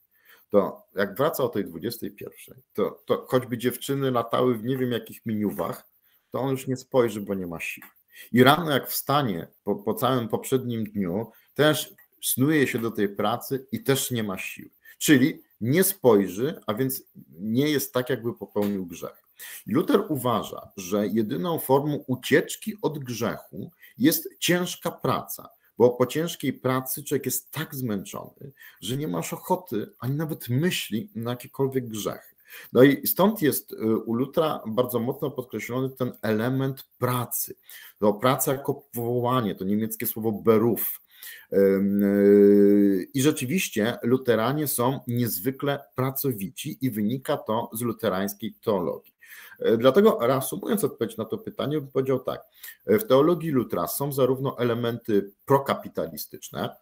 to jak wraca o tej 21, to, to choćby dziewczyny latały w nie wiem jakich miniuwach, to on już nie spojrzy, bo nie ma siły. I rano jak wstanie po, po całym poprzednim dniu, też snuje się do tej pracy i też nie ma siły. Czyli nie spojrzy, a więc nie jest tak, jakby popełnił grzech. Luther uważa, że jedyną formą ucieczki od grzechu jest ciężka praca, bo po ciężkiej pracy człowiek jest tak zmęczony, że nie masz ochoty ani nawet myśli na jakikolwiek grzech. No i stąd jest y, u Lutra bardzo mocno podkreślony ten element pracy. To praca jako powołanie, to niemieckie słowo beruf. Y, I rzeczywiście luteranie są niezwykle pracowici i wynika to z luterańskiej teologii. E, dlatego reasumując odpowiedź na to pytanie, bym powiedział tak. W teologii Lutra są zarówno elementy prokapitalistyczne,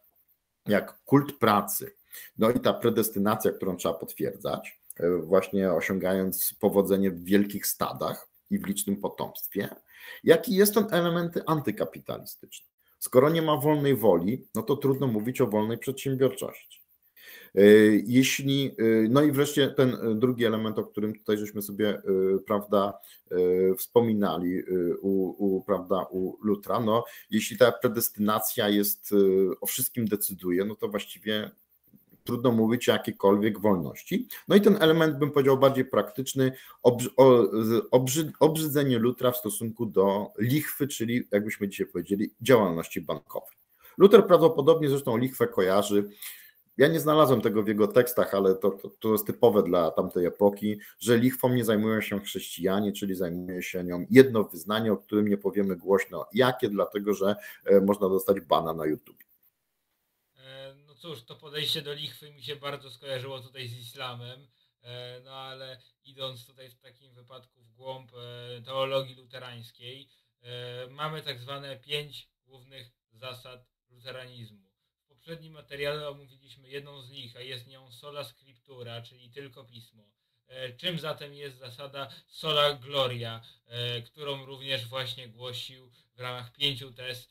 jak kult pracy, no i ta predestynacja, którą trzeba potwierdzać, e, właśnie osiągając powodzenie w wielkich stadach i w licznym potomstwie, jak i jest on elementy antykapitalistyczne. Skoro nie ma wolnej woli, no to trudno mówić o wolnej przedsiębiorczości. E, jeśli, e, no i wreszcie ten drugi element, o którym tutaj żeśmy sobie, e, prawda, wspominali u, u, prawda, u Lutra, no jeśli ta predestynacja jest, o wszystkim decyduje, no to właściwie trudno mówić o jakiejkolwiek wolności. No i ten element, bym powiedział, bardziej praktyczny, obrzy, obrzydzenie Lutra w stosunku do lichwy, czyli jakbyśmy dzisiaj powiedzieli, działalności bankowej. Luther prawdopodobnie zresztą lichwę kojarzy. Ja nie znalazłem tego w jego tekstach, ale to, to, to jest typowe dla tamtej epoki, że lichwą nie zajmują się chrześcijanie, czyli zajmuje się nią jedno wyznanie, o którym nie powiemy głośno jakie, dlatego że e, można dostać bana na YouTube cóż, to podejście do lichwy mi się bardzo skojarzyło tutaj z islamem, e, no ale idąc tutaj w takim wypadku w głąb e, teologii luterańskiej, e, mamy tak zwane pięć głównych zasad luteranizmu. W poprzednim materiale omówiliśmy jedną z nich, a jest nią sola scriptura, czyli tylko pismo. Czym zatem jest zasada sola gloria, którą również właśnie głosił w ramach pięciu tez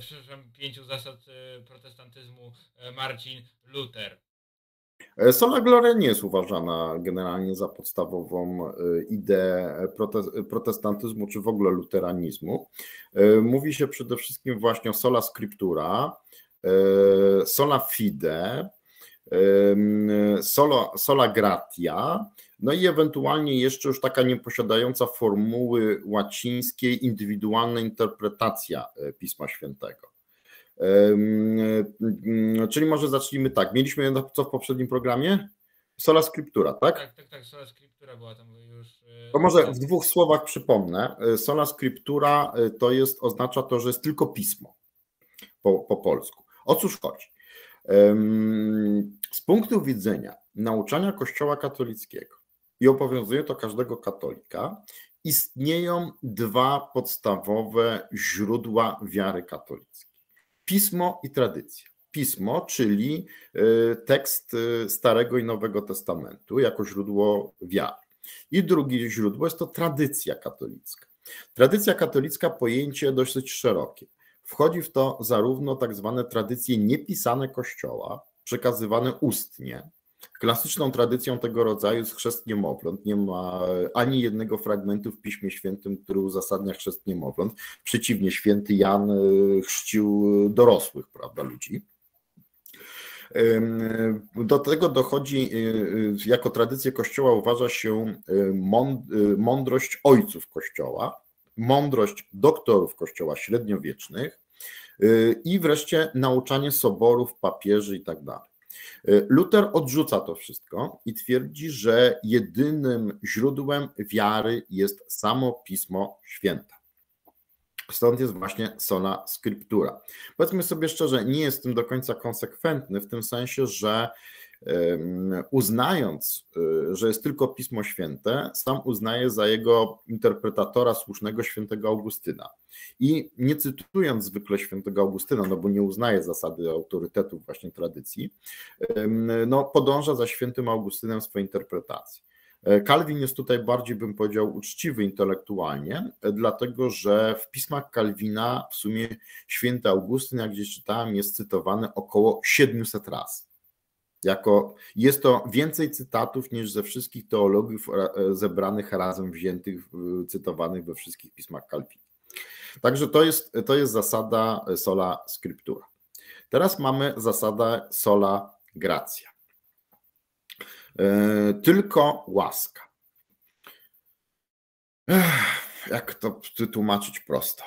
przepraszam, pięciu zasad e, protestantyzmu e, Marcin Luther. Sola Gloria nie jest uważana generalnie za podstawową ideę protestantyzmu czy w ogóle luteranizmu. Mówi się przede wszystkim właśnie o sola scriptura, sola fide, sola, sola gratia, no i ewentualnie jeszcze już taka nieposiadająca formuły łacińskiej, indywidualna interpretacja e, Pisma Świętego. Czyli może zacznijmy tak. Mieliśmy co w poprzednim programie? Sola Scriptura, tak? Tak, tak, tak. Sola Scriptura była tam już. E, to może w dwóch słowach przypomnę. E, sola Scriptura to jest, oznacza to, że jest tylko pismo po, po polsku. O cóż chodzi? Z punktu widzenia nauczania Kościoła katolickiego, i obowiązuje to każdego katolika, istnieją dwa podstawowe źródła wiary katolickiej: pismo i tradycja. Pismo, czyli e, tekst e, Starego i Nowego Testamentu jako źródło wiary. I drugie źródło jest to tradycja katolicka. Tradycja katolicka pojęcie dosyć szerokie. Wchodzi w to zarówno tak zwane tradycje niepisane Kościoła, przekazywane ustnie, Klasyczną tradycją tego rodzaju jest chrzest niemowląt. Nie ma ani jednego fragmentu w Piśmie Świętym, który uzasadnia chrzest niemowląt. Przeciwnie, święty Jan e, chrzcił dorosłych, prawda, ludzi. Do tego dochodzi, e, jako tradycję Kościoła uważa się mądrość ojców Kościoła, mądrość doktorów Kościoła średniowiecznych i wreszcie nauczanie soborów, papieży i tak dalej. Y, Luther odrzuca to wszystko i twierdzi, że jedynym źródłem wiary jest samo Pismo Święte. Stąd jest właśnie sola scriptura. Powiedzmy sobie szczerze, nie jest tym do końca konsekwentny w tym sensie, że uznając, y, że jest tylko Pismo Święte, sam uznaje za jego interpretatora słusznego świętego Augustyna. I nie cytując zwykle świętego Augustyna, no bo nie uznaje zasady autorytetów właśnie tradycji, no podąża za świętym Augustynem w swojej interpretacji. Kalwin jest tutaj bardziej, bym powiedział, uczciwy intelektualnie, dlatego że w pismach Kalwina w sumie święty Augustyn, jak gdzieś czytałem, jest cytowany około 700 razy. Jako, jest to więcej cytatów niż ze wszystkich teologów e, zebranych razem wziętych, cytowanych we wszystkich pismach Kalwina. Także to jest, to jest zasada sola scriptura. Teraz mamy zasadę sola gracja. E, tylko łaska. Jak to tłumaczyć prosto?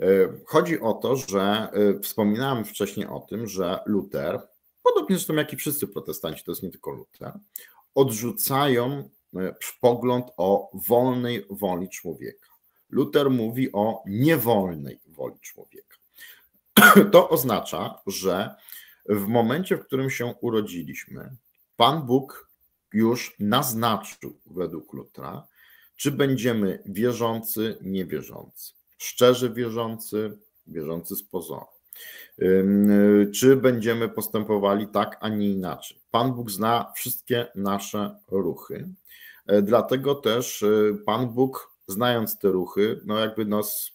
E, chodzi o to, że wspominałem wcześniej o tym, że Luther podobnie zresztą jak i wszyscy protestanci, to jest nie tylko Luther, odrzucają e, pogląd o wolnej woli człowieka. Luther mówi o niewolnej woli człowieka. To oznacza, że w momencie, w którym się urodziliśmy, Pan Bóg już naznaczył według Lutra, czy będziemy wierzący, niewierzący, szczerze wierzący, wierzący z pozoru czy będziemy postępowali tak, a nie inaczej. Pan Bóg zna wszystkie nasze ruchy, e, dlatego też e, Pan Bóg, znając te ruchy, no jakby nas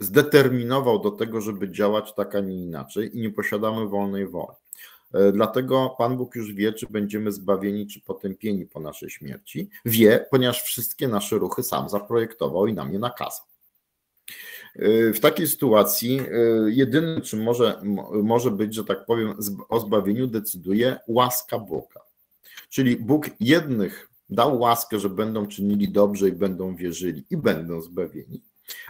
zdeterminował do tego, żeby działać tak, a nie inaczej i nie posiadamy wolnej woli. E, dlatego Pan Bóg już wie, czy będziemy zbawieni, czy potępieni po naszej śmierci. Wie, ponieważ wszystkie nasze ruchy sam zaprojektował i nam je nakazał. E, w takiej sytuacji e, jedynym, czym może, może być, że tak powiem, o zbawieniu decyduje łaska Boga. Czyli Bóg jednych dał łaskę, że będą czynili dobrze i będą wierzyli i będą zbawieni,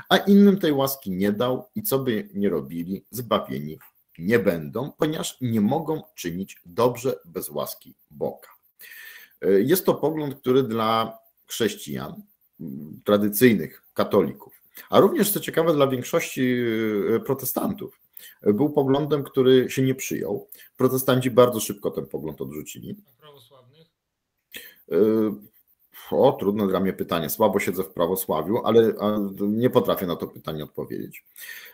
a innym tej łaski nie dał i co by nie robili, zbawieni nie będą, ponieważ nie mogą czynić dobrze bez łaski Boga. Jest to pogląd, który dla chrześcijan, tradycyjnych katolików, a również co ciekawe dla większości e, protestantów, był poglądem, który się nie przyjął. Protestanci bardzo szybko ten pogląd odrzucili. A prawosławnych? O, trudne dla mnie pytanie. Słabo siedzę w prawosławiu, ale nie potrafię na to pytanie odpowiedzieć.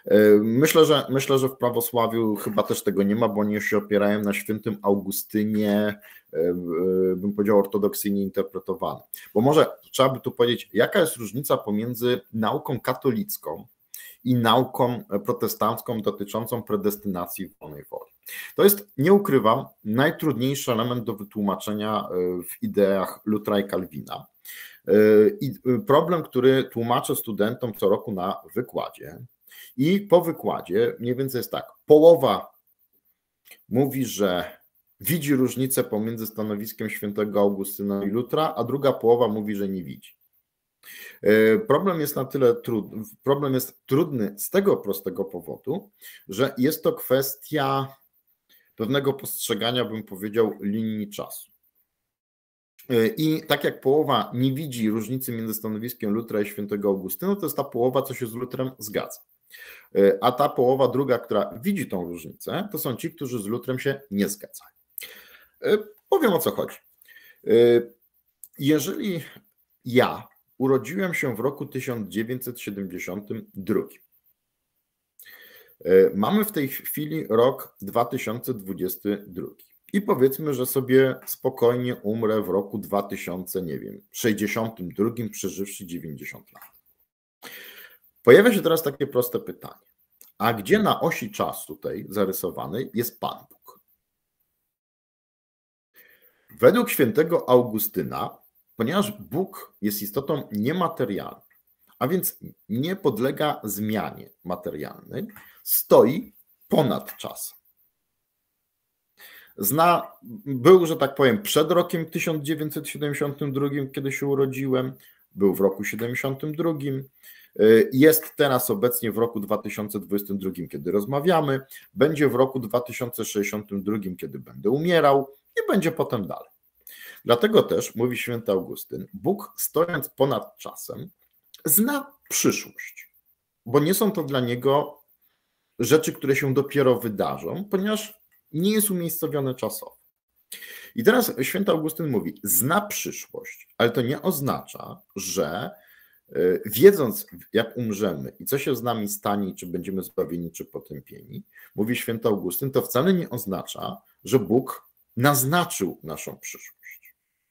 E, myślę, że myślę, że w prawosławiu chyba też tego nie ma, bo oni się opierają na świętym Augustynie, e, e, bym powiedział ortodoksyjnie interpretowanym. Bo może trzeba by tu powiedzieć, jaka jest różnica pomiędzy nauką katolicką i nauką protestancką dotyczącą predestynacji wolnej woli. To jest, nie ukrywam, najtrudniejszy element do wytłumaczenia e, w ideach Lutra i Kalwina. E, I e, problem, który tłumaczę studentom co roku na wykładzie. I po wykładzie mniej więcej jest tak: połowa mówi, że widzi różnicę pomiędzy stanowiskiem świętego Augustyna i Lutra, a druga połowa mówi, że nie widzi. Problem jest na tyle trudny, problem jest trudny z tego prostego powodu, że jest to kwestia pewnego postrzegania, bym powiedział, linii czasu. I tak jak połowa nie widzi różnicy między stanowiskiem Lutra i świętego Augustyna, to jest ta połowa, co się z Lutrem zgadza. A ta połowa druga, która widzi tą różnicę, to są ci, którzy z Lutrem się nie zgadzają. Powiem o co chodzi. Jeżeli ja urodziłem się w roku 1972, E, mamy w tej chwili rok 2022 i powiedzmy, że sobie spokojnie umrę w roku 2000, nie wiem, 62, przeżywszy 90 lat. Pojawia się teraz takie proste pytanie. A gdzie na osi czasu tej zarysowanej jest Pan Bóg? Według świętego Augustyna, ponieważ Bóg jest istotą niematerialną, a więc nie podlega zmianie materialnej, stoi ponad czas. Zna, był, że tak powiem, przed rokiem 1972, kiedy się urodziłem, był w roku 72, jest teraz obecnie w roku 2022, kiedy rozmawiamy, będzie w roku 2062, kiedy będę umierał i będzie potem dalej. Dlatego też, mówi święty Augustyn, Bóg stojąc ponad czasem, zna przyszłość, bo nie są to dla niego rzeczy, które się dopiero wydarzą, ponieważ nie jest umiejscowione czasowo. I teraz święty Augustyn mówi, zna przyszłość, ale to nie oznacza, że e, wiedząc jak umrzemy i co się z nami stanie, czy będziemy zbawieni, czy potępieni, mówi święty Augustyn, to wcale nie oznacza, że Bóg naznaczył naszą przyszłość.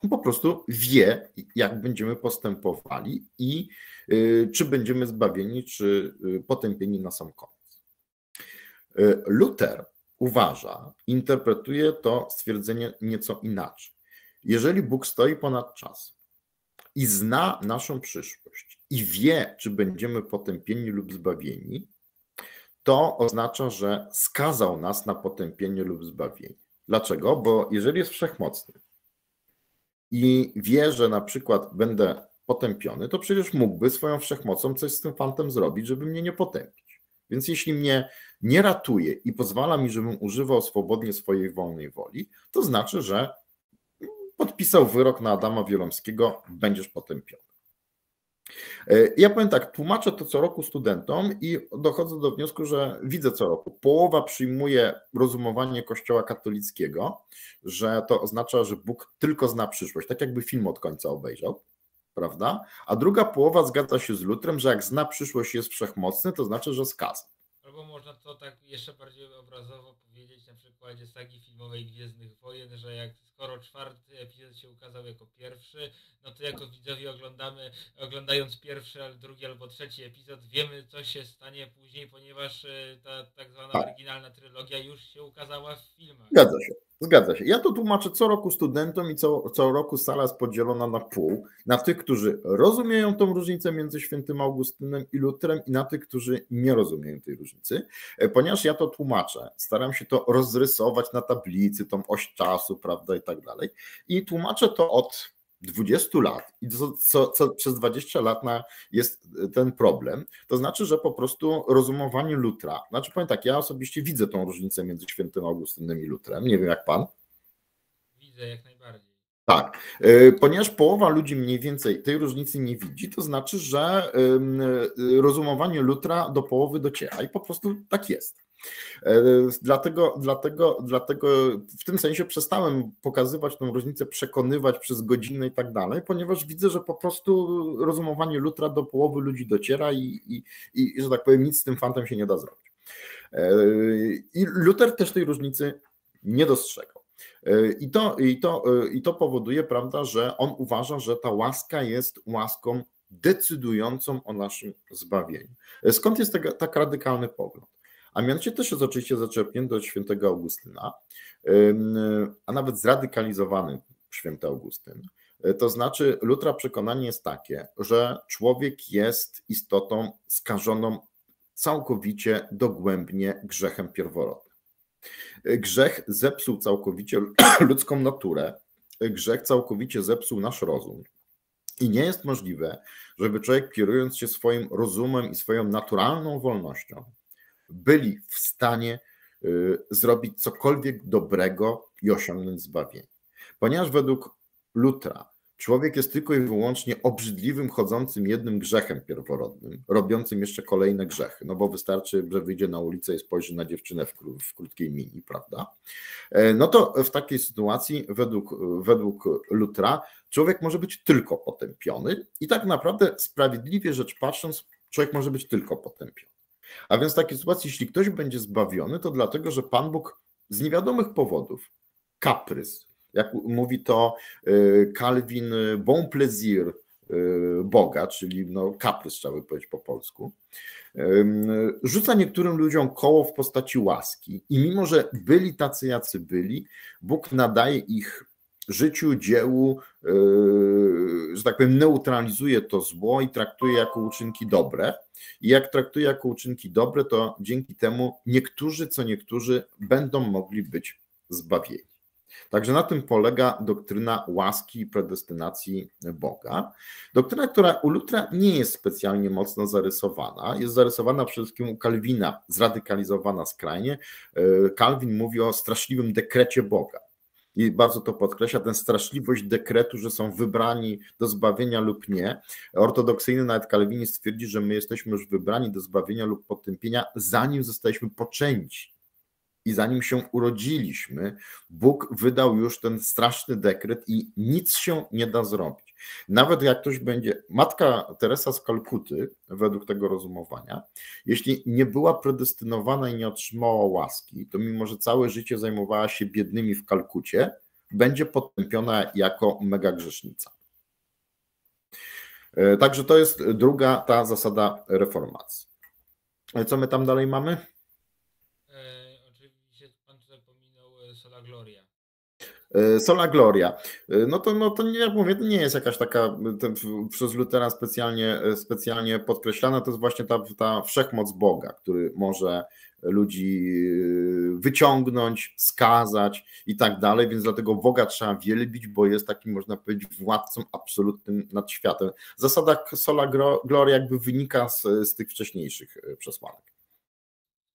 Po prostu wie, jak będziemy postępowali i e, czy będziemy zbawieni, czy e, potępieni na sam koniec. Y, Luther uważa, interpretuje to stwierdzenie nieco inaczej. Jeżeli Bóg stoi ponad czas i zna naszą przyszłość i wie, czy będziemy potępieni lub zbawieni, to oznacza, że skazał nas na potępienie lub zbawienie. Dlaczego? Bo jeżeli jest wszechmocny i wie, że na przykład będę potępiony, to przecież mógłby swoją wszechmocą coś z tym fantem zrobić, żeby mnie nie potępić. Więc jeśli mnie nie ratuje i pozwala mi, żebym używał swobodnie swojej wolnej woli, to znaczy, że podpisał wyrok na Adama Wielomskiego, będziesz potępiony. E, ja powiem tak, tłumaczę to co roku studentom i dochodzę do wniosku, że widzę co roku. Połowa przyjmuje rozumowanie Kościoła katolickiego, że to oznacza, że Bóg tylko zna przyszłość, tak jakby film od końca obejrzał, prawda? A druga połowa zgadza się z Lutrem, że jak zna przyszłość jest wszechmocny, to znaczy, że skazał Albo można to tak jeszcze bardziej obrazowo powiedzieć na przykładzie sagi filmowej Gwiezdnych Wojen, że jak skoro czwarty epizod się ukazał jako pierwszy, no to jako widzowie oglądamy, oglądając pierwszy, drugi albo trzeci epizod, wiemy co się stanie później, ponieważ y, ta tak zwana tak. oryginalna trylogia już się ukazała w filmach. Zgadza się. Zgadza się. Ja to tłumaczę co roku studentom i co, co roku sala jest podzielona na pół. Na tych, którzy rozumieją tą różnicę między świętym Augustynem i Lutrem i na tych, którzy nie rozumieją tej różnicy. E, ponieważ ja to tłumaczę, staram się to rozrysować na tablicy, tą oś czasu, prawda, i tak dalej. I tłumaczę to od 20 lat i co, co, co, przez 20 lat na, jest ten problem, to znaczy, że po prostu rozumowanie Lutra, znaczy powiem tak, ja osobiście widzę tą różnicę między świętym Augustynem i Lutrem, nie wiem jak pan. Widzę jak najbardziej. Tak, e, ponieważ połowa ludzi mniej więcej tej różnicy nie widzi, to znaczy, że rozumowanie Lutra do połowy dociera i po prostu tak jest. E, dlatego, dlatego, dlatego w tym sensie przestałem pokazywać tą różnicę, przekonywać przez godzinę i tak dalej, ponieważ widzę, że po prostu rozumowanie Lutra do połowy ludzi dociera i, i, i że tak powiem, nic z tym fantem się nie da zrobić. E, I Luther też tej różnicy nie dostrzegał. E, I to, i, to, I to powoduje, prawda, że on uważa, że ta łaska jest łaską decydującą o naszym zbawieniu. Skąd jest tak, tak radykalny pogląd? A mianowicie też jest oczywiście zaczerpnięty od świętego Augustyna, a nawet zradykalizowany święty Augustyn. To znaczy, Lutra przekonanie jest takie, że człowiek jest istotą skażoną całkowicie dogłębnie grzechem pierworodnym. Grzech zepsuł całkowicie ludzką naturę, grzech całkowicie zepsuł nasz rozum. I nie jest możliwe, żeby człowiek kierując się swoim rozumem i swoją naturalną wolnością, byli w stanie y, zrobić cokolwiek dobrego i osiągnąć zbawienie. Ponieważ według Lutra człowiek jest tylko i wyłącznie obrzydliwym, chodzącym jednym grzechem pierworodnym, robiącym jeszcze kolejne grzechy, no bo wystarczy, że wyjdzie na ulicę i spojrzy na dziewczynę w, w krótkiej mini, prawda? E, no to w takiej sytuacji według, według Lutra człowiek może być tylko potępiony i tak naprawdę sprawiedliwie rzecz patrząc, człowiek może być tylko potępiony. A więc w takiej sytuacji, jeśli ktoś będzie zbawiony, to dlatego, że Pan Bóg z niewiadomych powodów, kaprys, jak mówi to y, Calvin, bon plaisir y, Boga, czyli no, kaprys trzeba by powiedzieć po polsku, rzuca niektórym ludziom koło w postaci łaski i mimo, że byli tacy, jacy byli, Bóg nadaje ich życiu, dziełu, yy, że tak powiem, neutralizuje to zło i traktuje jako uczynki dobre. I jak traktuje jako uczynki dobre, to dzięki temu niektórzy, co niektórzy, będą mogli być zbawieni. Także na tym polega doktryna łaski i predestynacji Boga. Doktryna, która u Lutra nie jest specjalnie mocno zarysowana, jest zarysowana przede wszystkim u Kalwina, zradykalizowana skrajnie. Kalwin yy, mówi o straszliwym dekrecie Boga i bardzo to podkreśla, tę straszliwość dekretu, że są wybrani do zbawienia lub nie. Ortodoksyjny nawet kalwinizm twierdzi, że my jesteśmy już wybrani do zbawienia lub potępienia, zanim zostaliśmy poczęci. I zanim się urodziliśmy, Bóg wydał już ten straszny dekret i nic się nie da zrobić. Nawet jak ktoś będzie, matka Teresa z Kalkuty, według tego rozumowania, jeśli nie była predestynowana i nie otrzymała łaski, to mimo, że całe życie zajmowała się biednymi w Kalkucie, będzie potępiona jako mega grzesznica. E, także to jest druga ta zasada reformacji. E, co my tam dalej mamy? Sola Gloria. E, no to, no to jak mówię, to nie jest jakaś taka ten, przez Lutera specjalnie, e, specjalnie podkreślana, to jest właśnie ta, ta wszechmoc Boga, który może ludzi wyciągnąć, skazać i tak dalej, więc dlatego Boga trzeba wielbić, bo jest takim, można powiedzieć, władcą absolutnym nad światem. Zasada Sola Gloria jakby wynika z, z tych wcześniejszych przesłanek.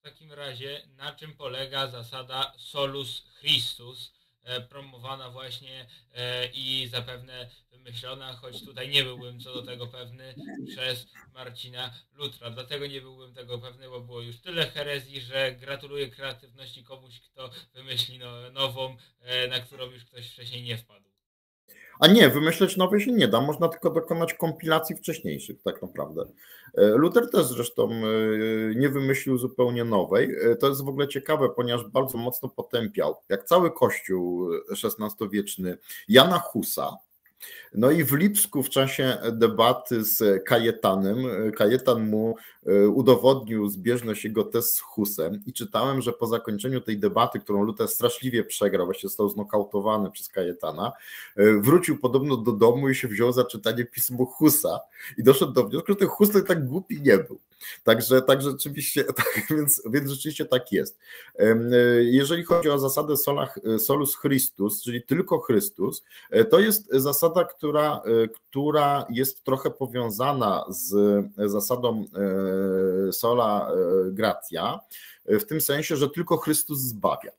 W takim razie na czym polega zasada Solus Christus, E, promowana właśnie e, i zapewne wymyślona, choć tutaj nie byłbym co do tego pewny przez Marcina Lutra. Dlatego nie byłbym tego pewny, bo było już tyle herezji, że gratuluję kreatywności komuś, kto wymyśli no, nową, e, na którą już ktoś wcześniej nie wpadł. A nie, wymyśleć nowe się nie da, można tylko dokonać kompilacji wcześniejszych, tak naprawdę. E, Luther też zresztą e, nie wymyślił zupełnie nowej. E, to jest w ogóle ciekawe, ponieważ bardzo mocno potępiał, jak cały Kościół XVI-wieczny, Jana Husa, no i w Lipsku w czasie debaty z Kajetanem, Kajetan mu e, udowodnił zbieżność jego test z Husem i czytałem, że po zakończeniu tej debaty, którą Luther straszliwie przegrał, właśnie został znokautowany przez Kajetana, e, wrócił podobno do domu i się wziął za czytanie pismu Husa i doszedł do wniosku, że ten Hus tak głupi nie był. Także, tak rzeczywiście, tak, więc, więc rzeczywiście tak jest. E, jeżeli chodzi o zasadę sola, solus Christus, czyli tylko Chrystus, to jest zasada, która, która jest trochę powiązana z zasadą sola gratia, w tym sensie, że tylko Chrystus zbawia.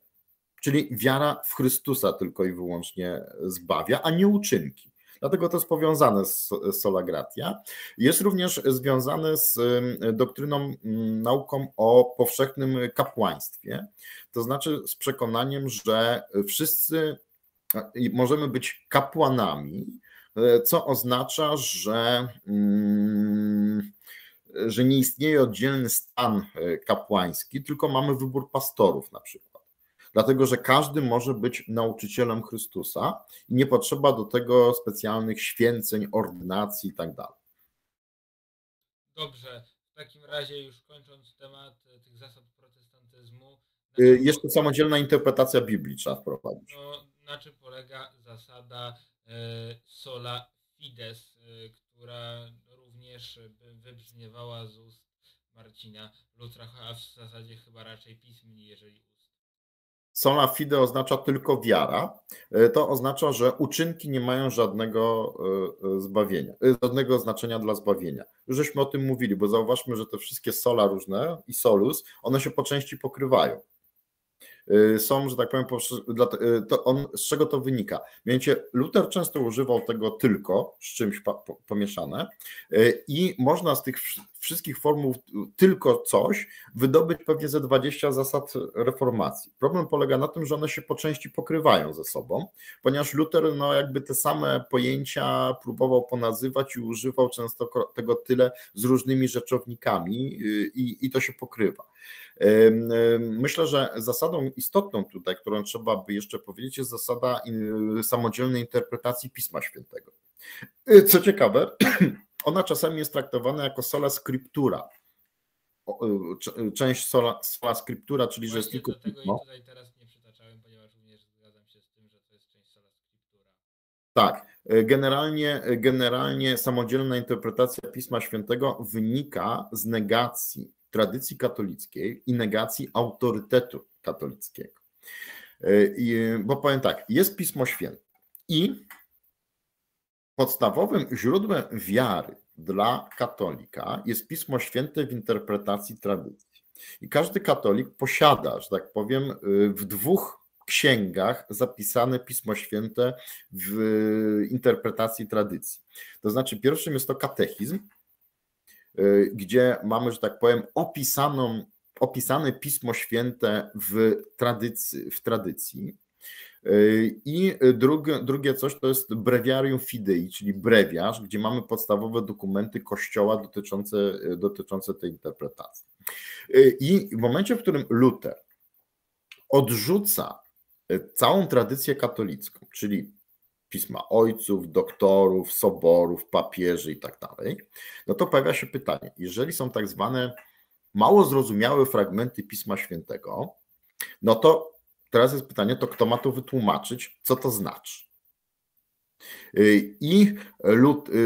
Czyli wiara w Chrystusa tylko i wyłącznie zbawia, a nie uczynki. Dlatego to jest powiązane z sola gratia. Jest również związane z doktryną, nauką o powszechnym kapłaństwie, to znaczy z przekonaniem, że wszyscy możemy być kapłanami, co oznacza, że, że nie istnieje oddzielny stan kapłański, tylko mamy wybór pastorów na przykład dlatego że każdy może być nauczycielem Chrystusa i nie potrzeba do tego specjalnych święceń, ordynacji i tak. Dobrze, w takim razie już kończąc temat e, tych zasad protestantyzmu. To samodzielna interpretacja Biblii trzeba wprowadzić. No, na czym polega zasada e, sola fides, e, która również wybrzmiewała z ust Marcina Lutra, a w zasadzie chyba raczej pismni, jeżeli Sola fide oznacza tylko wiara. E, to oznacza, że uczynki nie mają żadnego zbawienia, żadnego znaczenia dla zbawienia. Już żeśmy o tym mówili, bo zauważmy, że te wszystkie sola różne i solus, one się po części pokrywają. Y, są, że tak powiem, y, on, z czego to wynika? Mianowicie Luther często używał tego tylko, z czymś pomieszane y, i można z tych wszystkich formuł tylko coś wydobyć pewnie ze 20 zasad reformacji. Problem polega na tym, że one się po części pokrywają ze sobą, ponieważ Luther no jakby te same pojęcia próbował ponazywać i używał często tego tyle z różnymi rzeczownikami i, i to się pokrywa. Myślę, że zasadą istotną tutaj, którą trzeba by jeszcze powiedzieć, jest zasada samodzielnej interpretacji Pisma Świętego. Y, co ciekawe, ona czasami jest traktowana jako sola scriptura. Y, część sola, sola scriptura, czyli Właśnie że jest tylko pismo. tutaj teraz nie przytaczałem, ponieważ również zgadzam się z tym, że to jest część sola scriptura. Tak. Y, generalnie, generalnie samodzielna interpretacja Pisma Świętego wynika z negacji tradycji katolickiej i negacji autorytetu katolickiego. Bo powiem tak, jest Pismo Święte i podstawowym źródłem wiary dla katolika jest Pismo Święte w interpretacji tradycji. I każdy katolik posiada, że tak powiem, w dwóch księgach zapisane Pismo Święte w interpretacji tradycji. To znaczy, pierwszym jest to katechizm, Y, gdzie mamy, że tak powiem, opisaną, opisane Pismo Święte w tradycji. W tradycji. Y, I drugie, drugie coś to jest breviarium fidei, czyli brewiarz, gdzie mamy podstawowe dokumenty Kościoła dotyczące, dotyczące tej interpretacji. Y, I w momencie, w którym Luther odrzuca całą tradycję katolicką, czyli pisma ojców, doktorów, soborów, papieży i tak dalej, no to pojawia się pytanie, jeżeli są tak zwane mało zrozumiałe fragmenty Pisma Świętego, no to teraz jest pytanie, to kto ma to wytłumaczyć, co to znaczy? I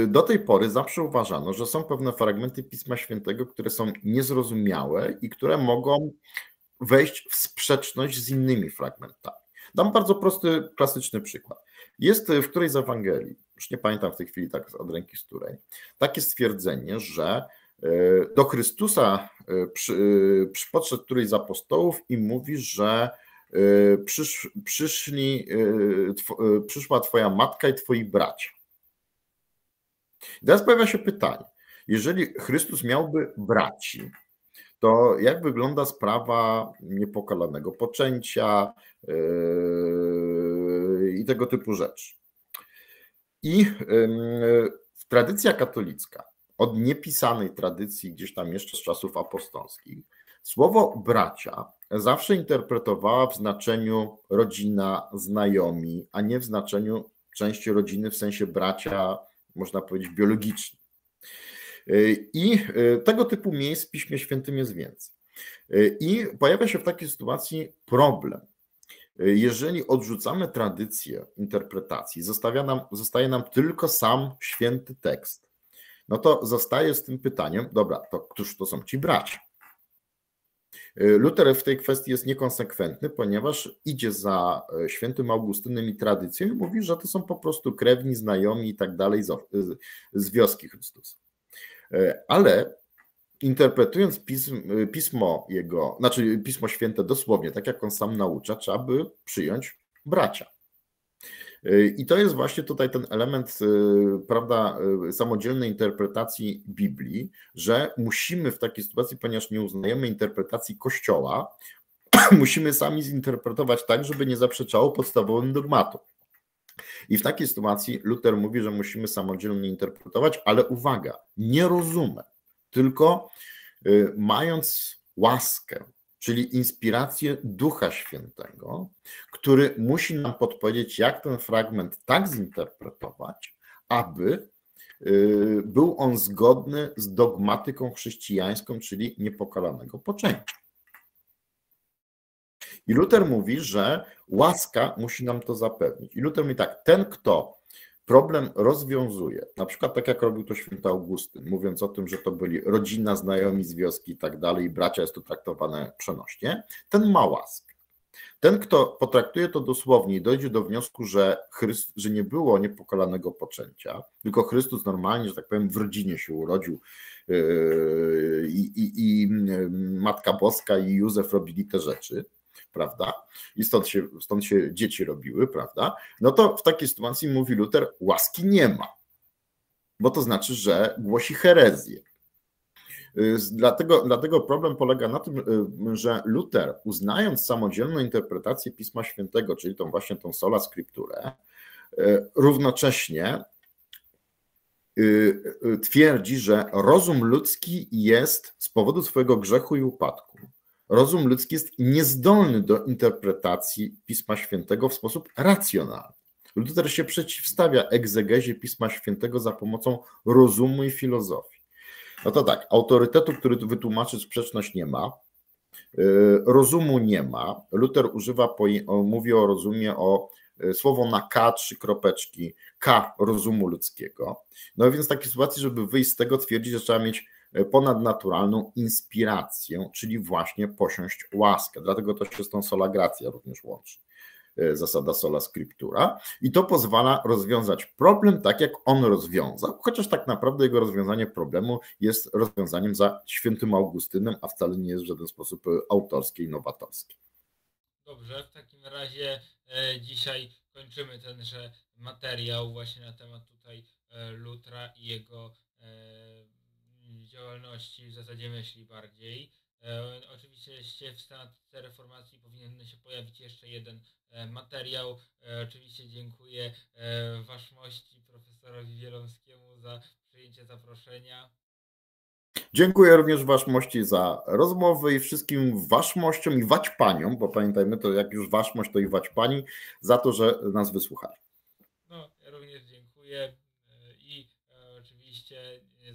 do tej pory zawsze uważano, że są pewne fragmenty Pisma Świętego, które są niezrozumiałe i które mogą wejść w sprzeczność z innymi fragmentami. Dam bardzo prosty, klasyczny przykład. Jest w którejś z Ewangelii, już nie pamiętam w tej chwili tak od ręki z której, takie stwierdzenie, że e, do Chrystusa przy, przy podszedł któryś z apostołów i mówi, że przysz, przyszli, przyszła Twoja matka i Twoi bracia. I teraz pojawia się pytanie, jeżeli Chrystus miałby braci, to jak wygląda sprawa niepokalanego poczęcia yy, i tego typu rzeczy. I tradycja katolicka, od niepisanej tradycji gdzieś tam jeszcze z czasów apostolskich, słowo bracia zawsze interpretowała w znaczeniu rodzina, znajomi, a nie w znaczeniu części rodziny w sensie bracia, można powiedzieć, biologiczni. I tego typu miejsc w Piśmie Świętym jest więcej. I pojawia się w takiej sytuacji problem. Jeżeli odrzucamy tradycję interpretacji, zostawia nam, zostaje nam tylko sam święty tekst, no to zostaje z tym pytaniem, dobra, to któż to są ci bracia? Luther w tej kwestii jest niekonsekwentny, ponieważ idzie za świętym Augustynem i tradycją i mówi, że to są po prostu krewni, znajomi i tak dalej z wioski Chrystusa. Ale interpretując pism, pismo jego, znaczy pismo święte dosłownie, tak jak on sam naucza, trzeba by przyjąć bracia. I to jest właśnie tutaj ten element, prawda, samodzielnej interpretacji Biblii, że musimy w takiej sytuacji, ponieważ nie uznajemy interpretacji Kościoła, musimy sami zinterpretować tak, żeby nie zaprzeczało podstawowym dogmatom. I w takiej sytuacji Luther mówi, że musimy samodzielnie interpretować, ale uwaga, nie rozumiem tylko mając łaskę, czyli inspirację Ducha Świętego, który musi nam podpowiedzieć, jak ten fragment tak zinterpretować, aby y, był on zgodny z dogmatyką chrześcijańską, czyli niepokalanego poczęcia. I Luther mówi, że łaska musi nam to zapewnić. I Luther mówi tak, ten kto problem rozwiązuje. Na przykład tak jak robił to święty Augustyn, mówiąc o tym, że to byli rodzina, znajomi z wioski i tak dalej, bracia jest to traktowane przenośnie, ten ma łaskę. Ten, kto potraktuje to dosłownie i dojdzie do wniosku, że, Chryst, że nie było niepokalanego poczęcia, tylko Chrystus normalnie, że tak powiem, w rodzinie się urodził yy, i, i, i Matka Boska i Józef robili te rzeczy, prawda? I stąd się, stąd się dzieci robiły, prawda? No to w takiej sytuacji mówi Luther, łaski nie ma, bo to znaczy, że głosi herezję. Y, dlatego, dlatego problem polega na tym, y, że Luther, uznając samodzielną interpretację Pisma Świętego, czyli tą właśnie tą sola scripturę, y, równocześnie twierdzi, że rozum ludzki jest z powodu swojego grzechu i upadku rozum ludzki jest niezdolny do interpretacji Pisma Świętego w sposób racjonalny. Luther się przeciwstawia egzegezie Pisma Świętego za pomocą rozumu i filozofii. No to tak, autorytetu, który wytłumaczy sprzeczność nie ma, y, rozumu nie ma. Luther używa, mówi o rozumie o y, słowo na K, trzy kropeczki, K rozumu ludzkiego. No więc w takiej sytuacji, żeby wyjść z tego, twierdzi, że trzeba mieć ponadnaturalną inspirację, czyli właśnie posiąść łaskę. Dlatego to się z tą sola gracja również łączy e, zasada sola scriptura i to pozwala rozwiązać problem tak, jak on rozwiązał, chociaż tak naprawdę jego rozwiązanie problemu jest rozwiązaniem za świętym Augustynem, a wcale nie jest w żaden sposób autorskie i nowatorskie. Dobrze, w takim razie e, dzisiaj kończymy tenże materiał właśnie na temat tutaj e, Lutra i jego e, działalności w zasadzie myśli bardziej. E, oczywiście w tematyce reformacji powinien się pojawić jeszcze jeden e, materiał. E, oczywiście dziękuję Waszmości profesorowi Wielomskiemu za przyjęcie zaproszenia. Dziękuję również Waszmości za rozmowę i wszystkim Waszmościom i Waćpaniom, bo pamiętajmy to jak już Waszmość to i Waćpani, za to, że nas wysłuchali. No, ja również dziękuję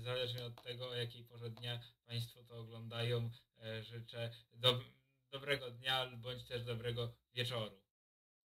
niezależnie od tego, o jakiej porze dnia Państwo to oglądają, e, życzę do, dobrego dnia bądź też dobrego wieczoru.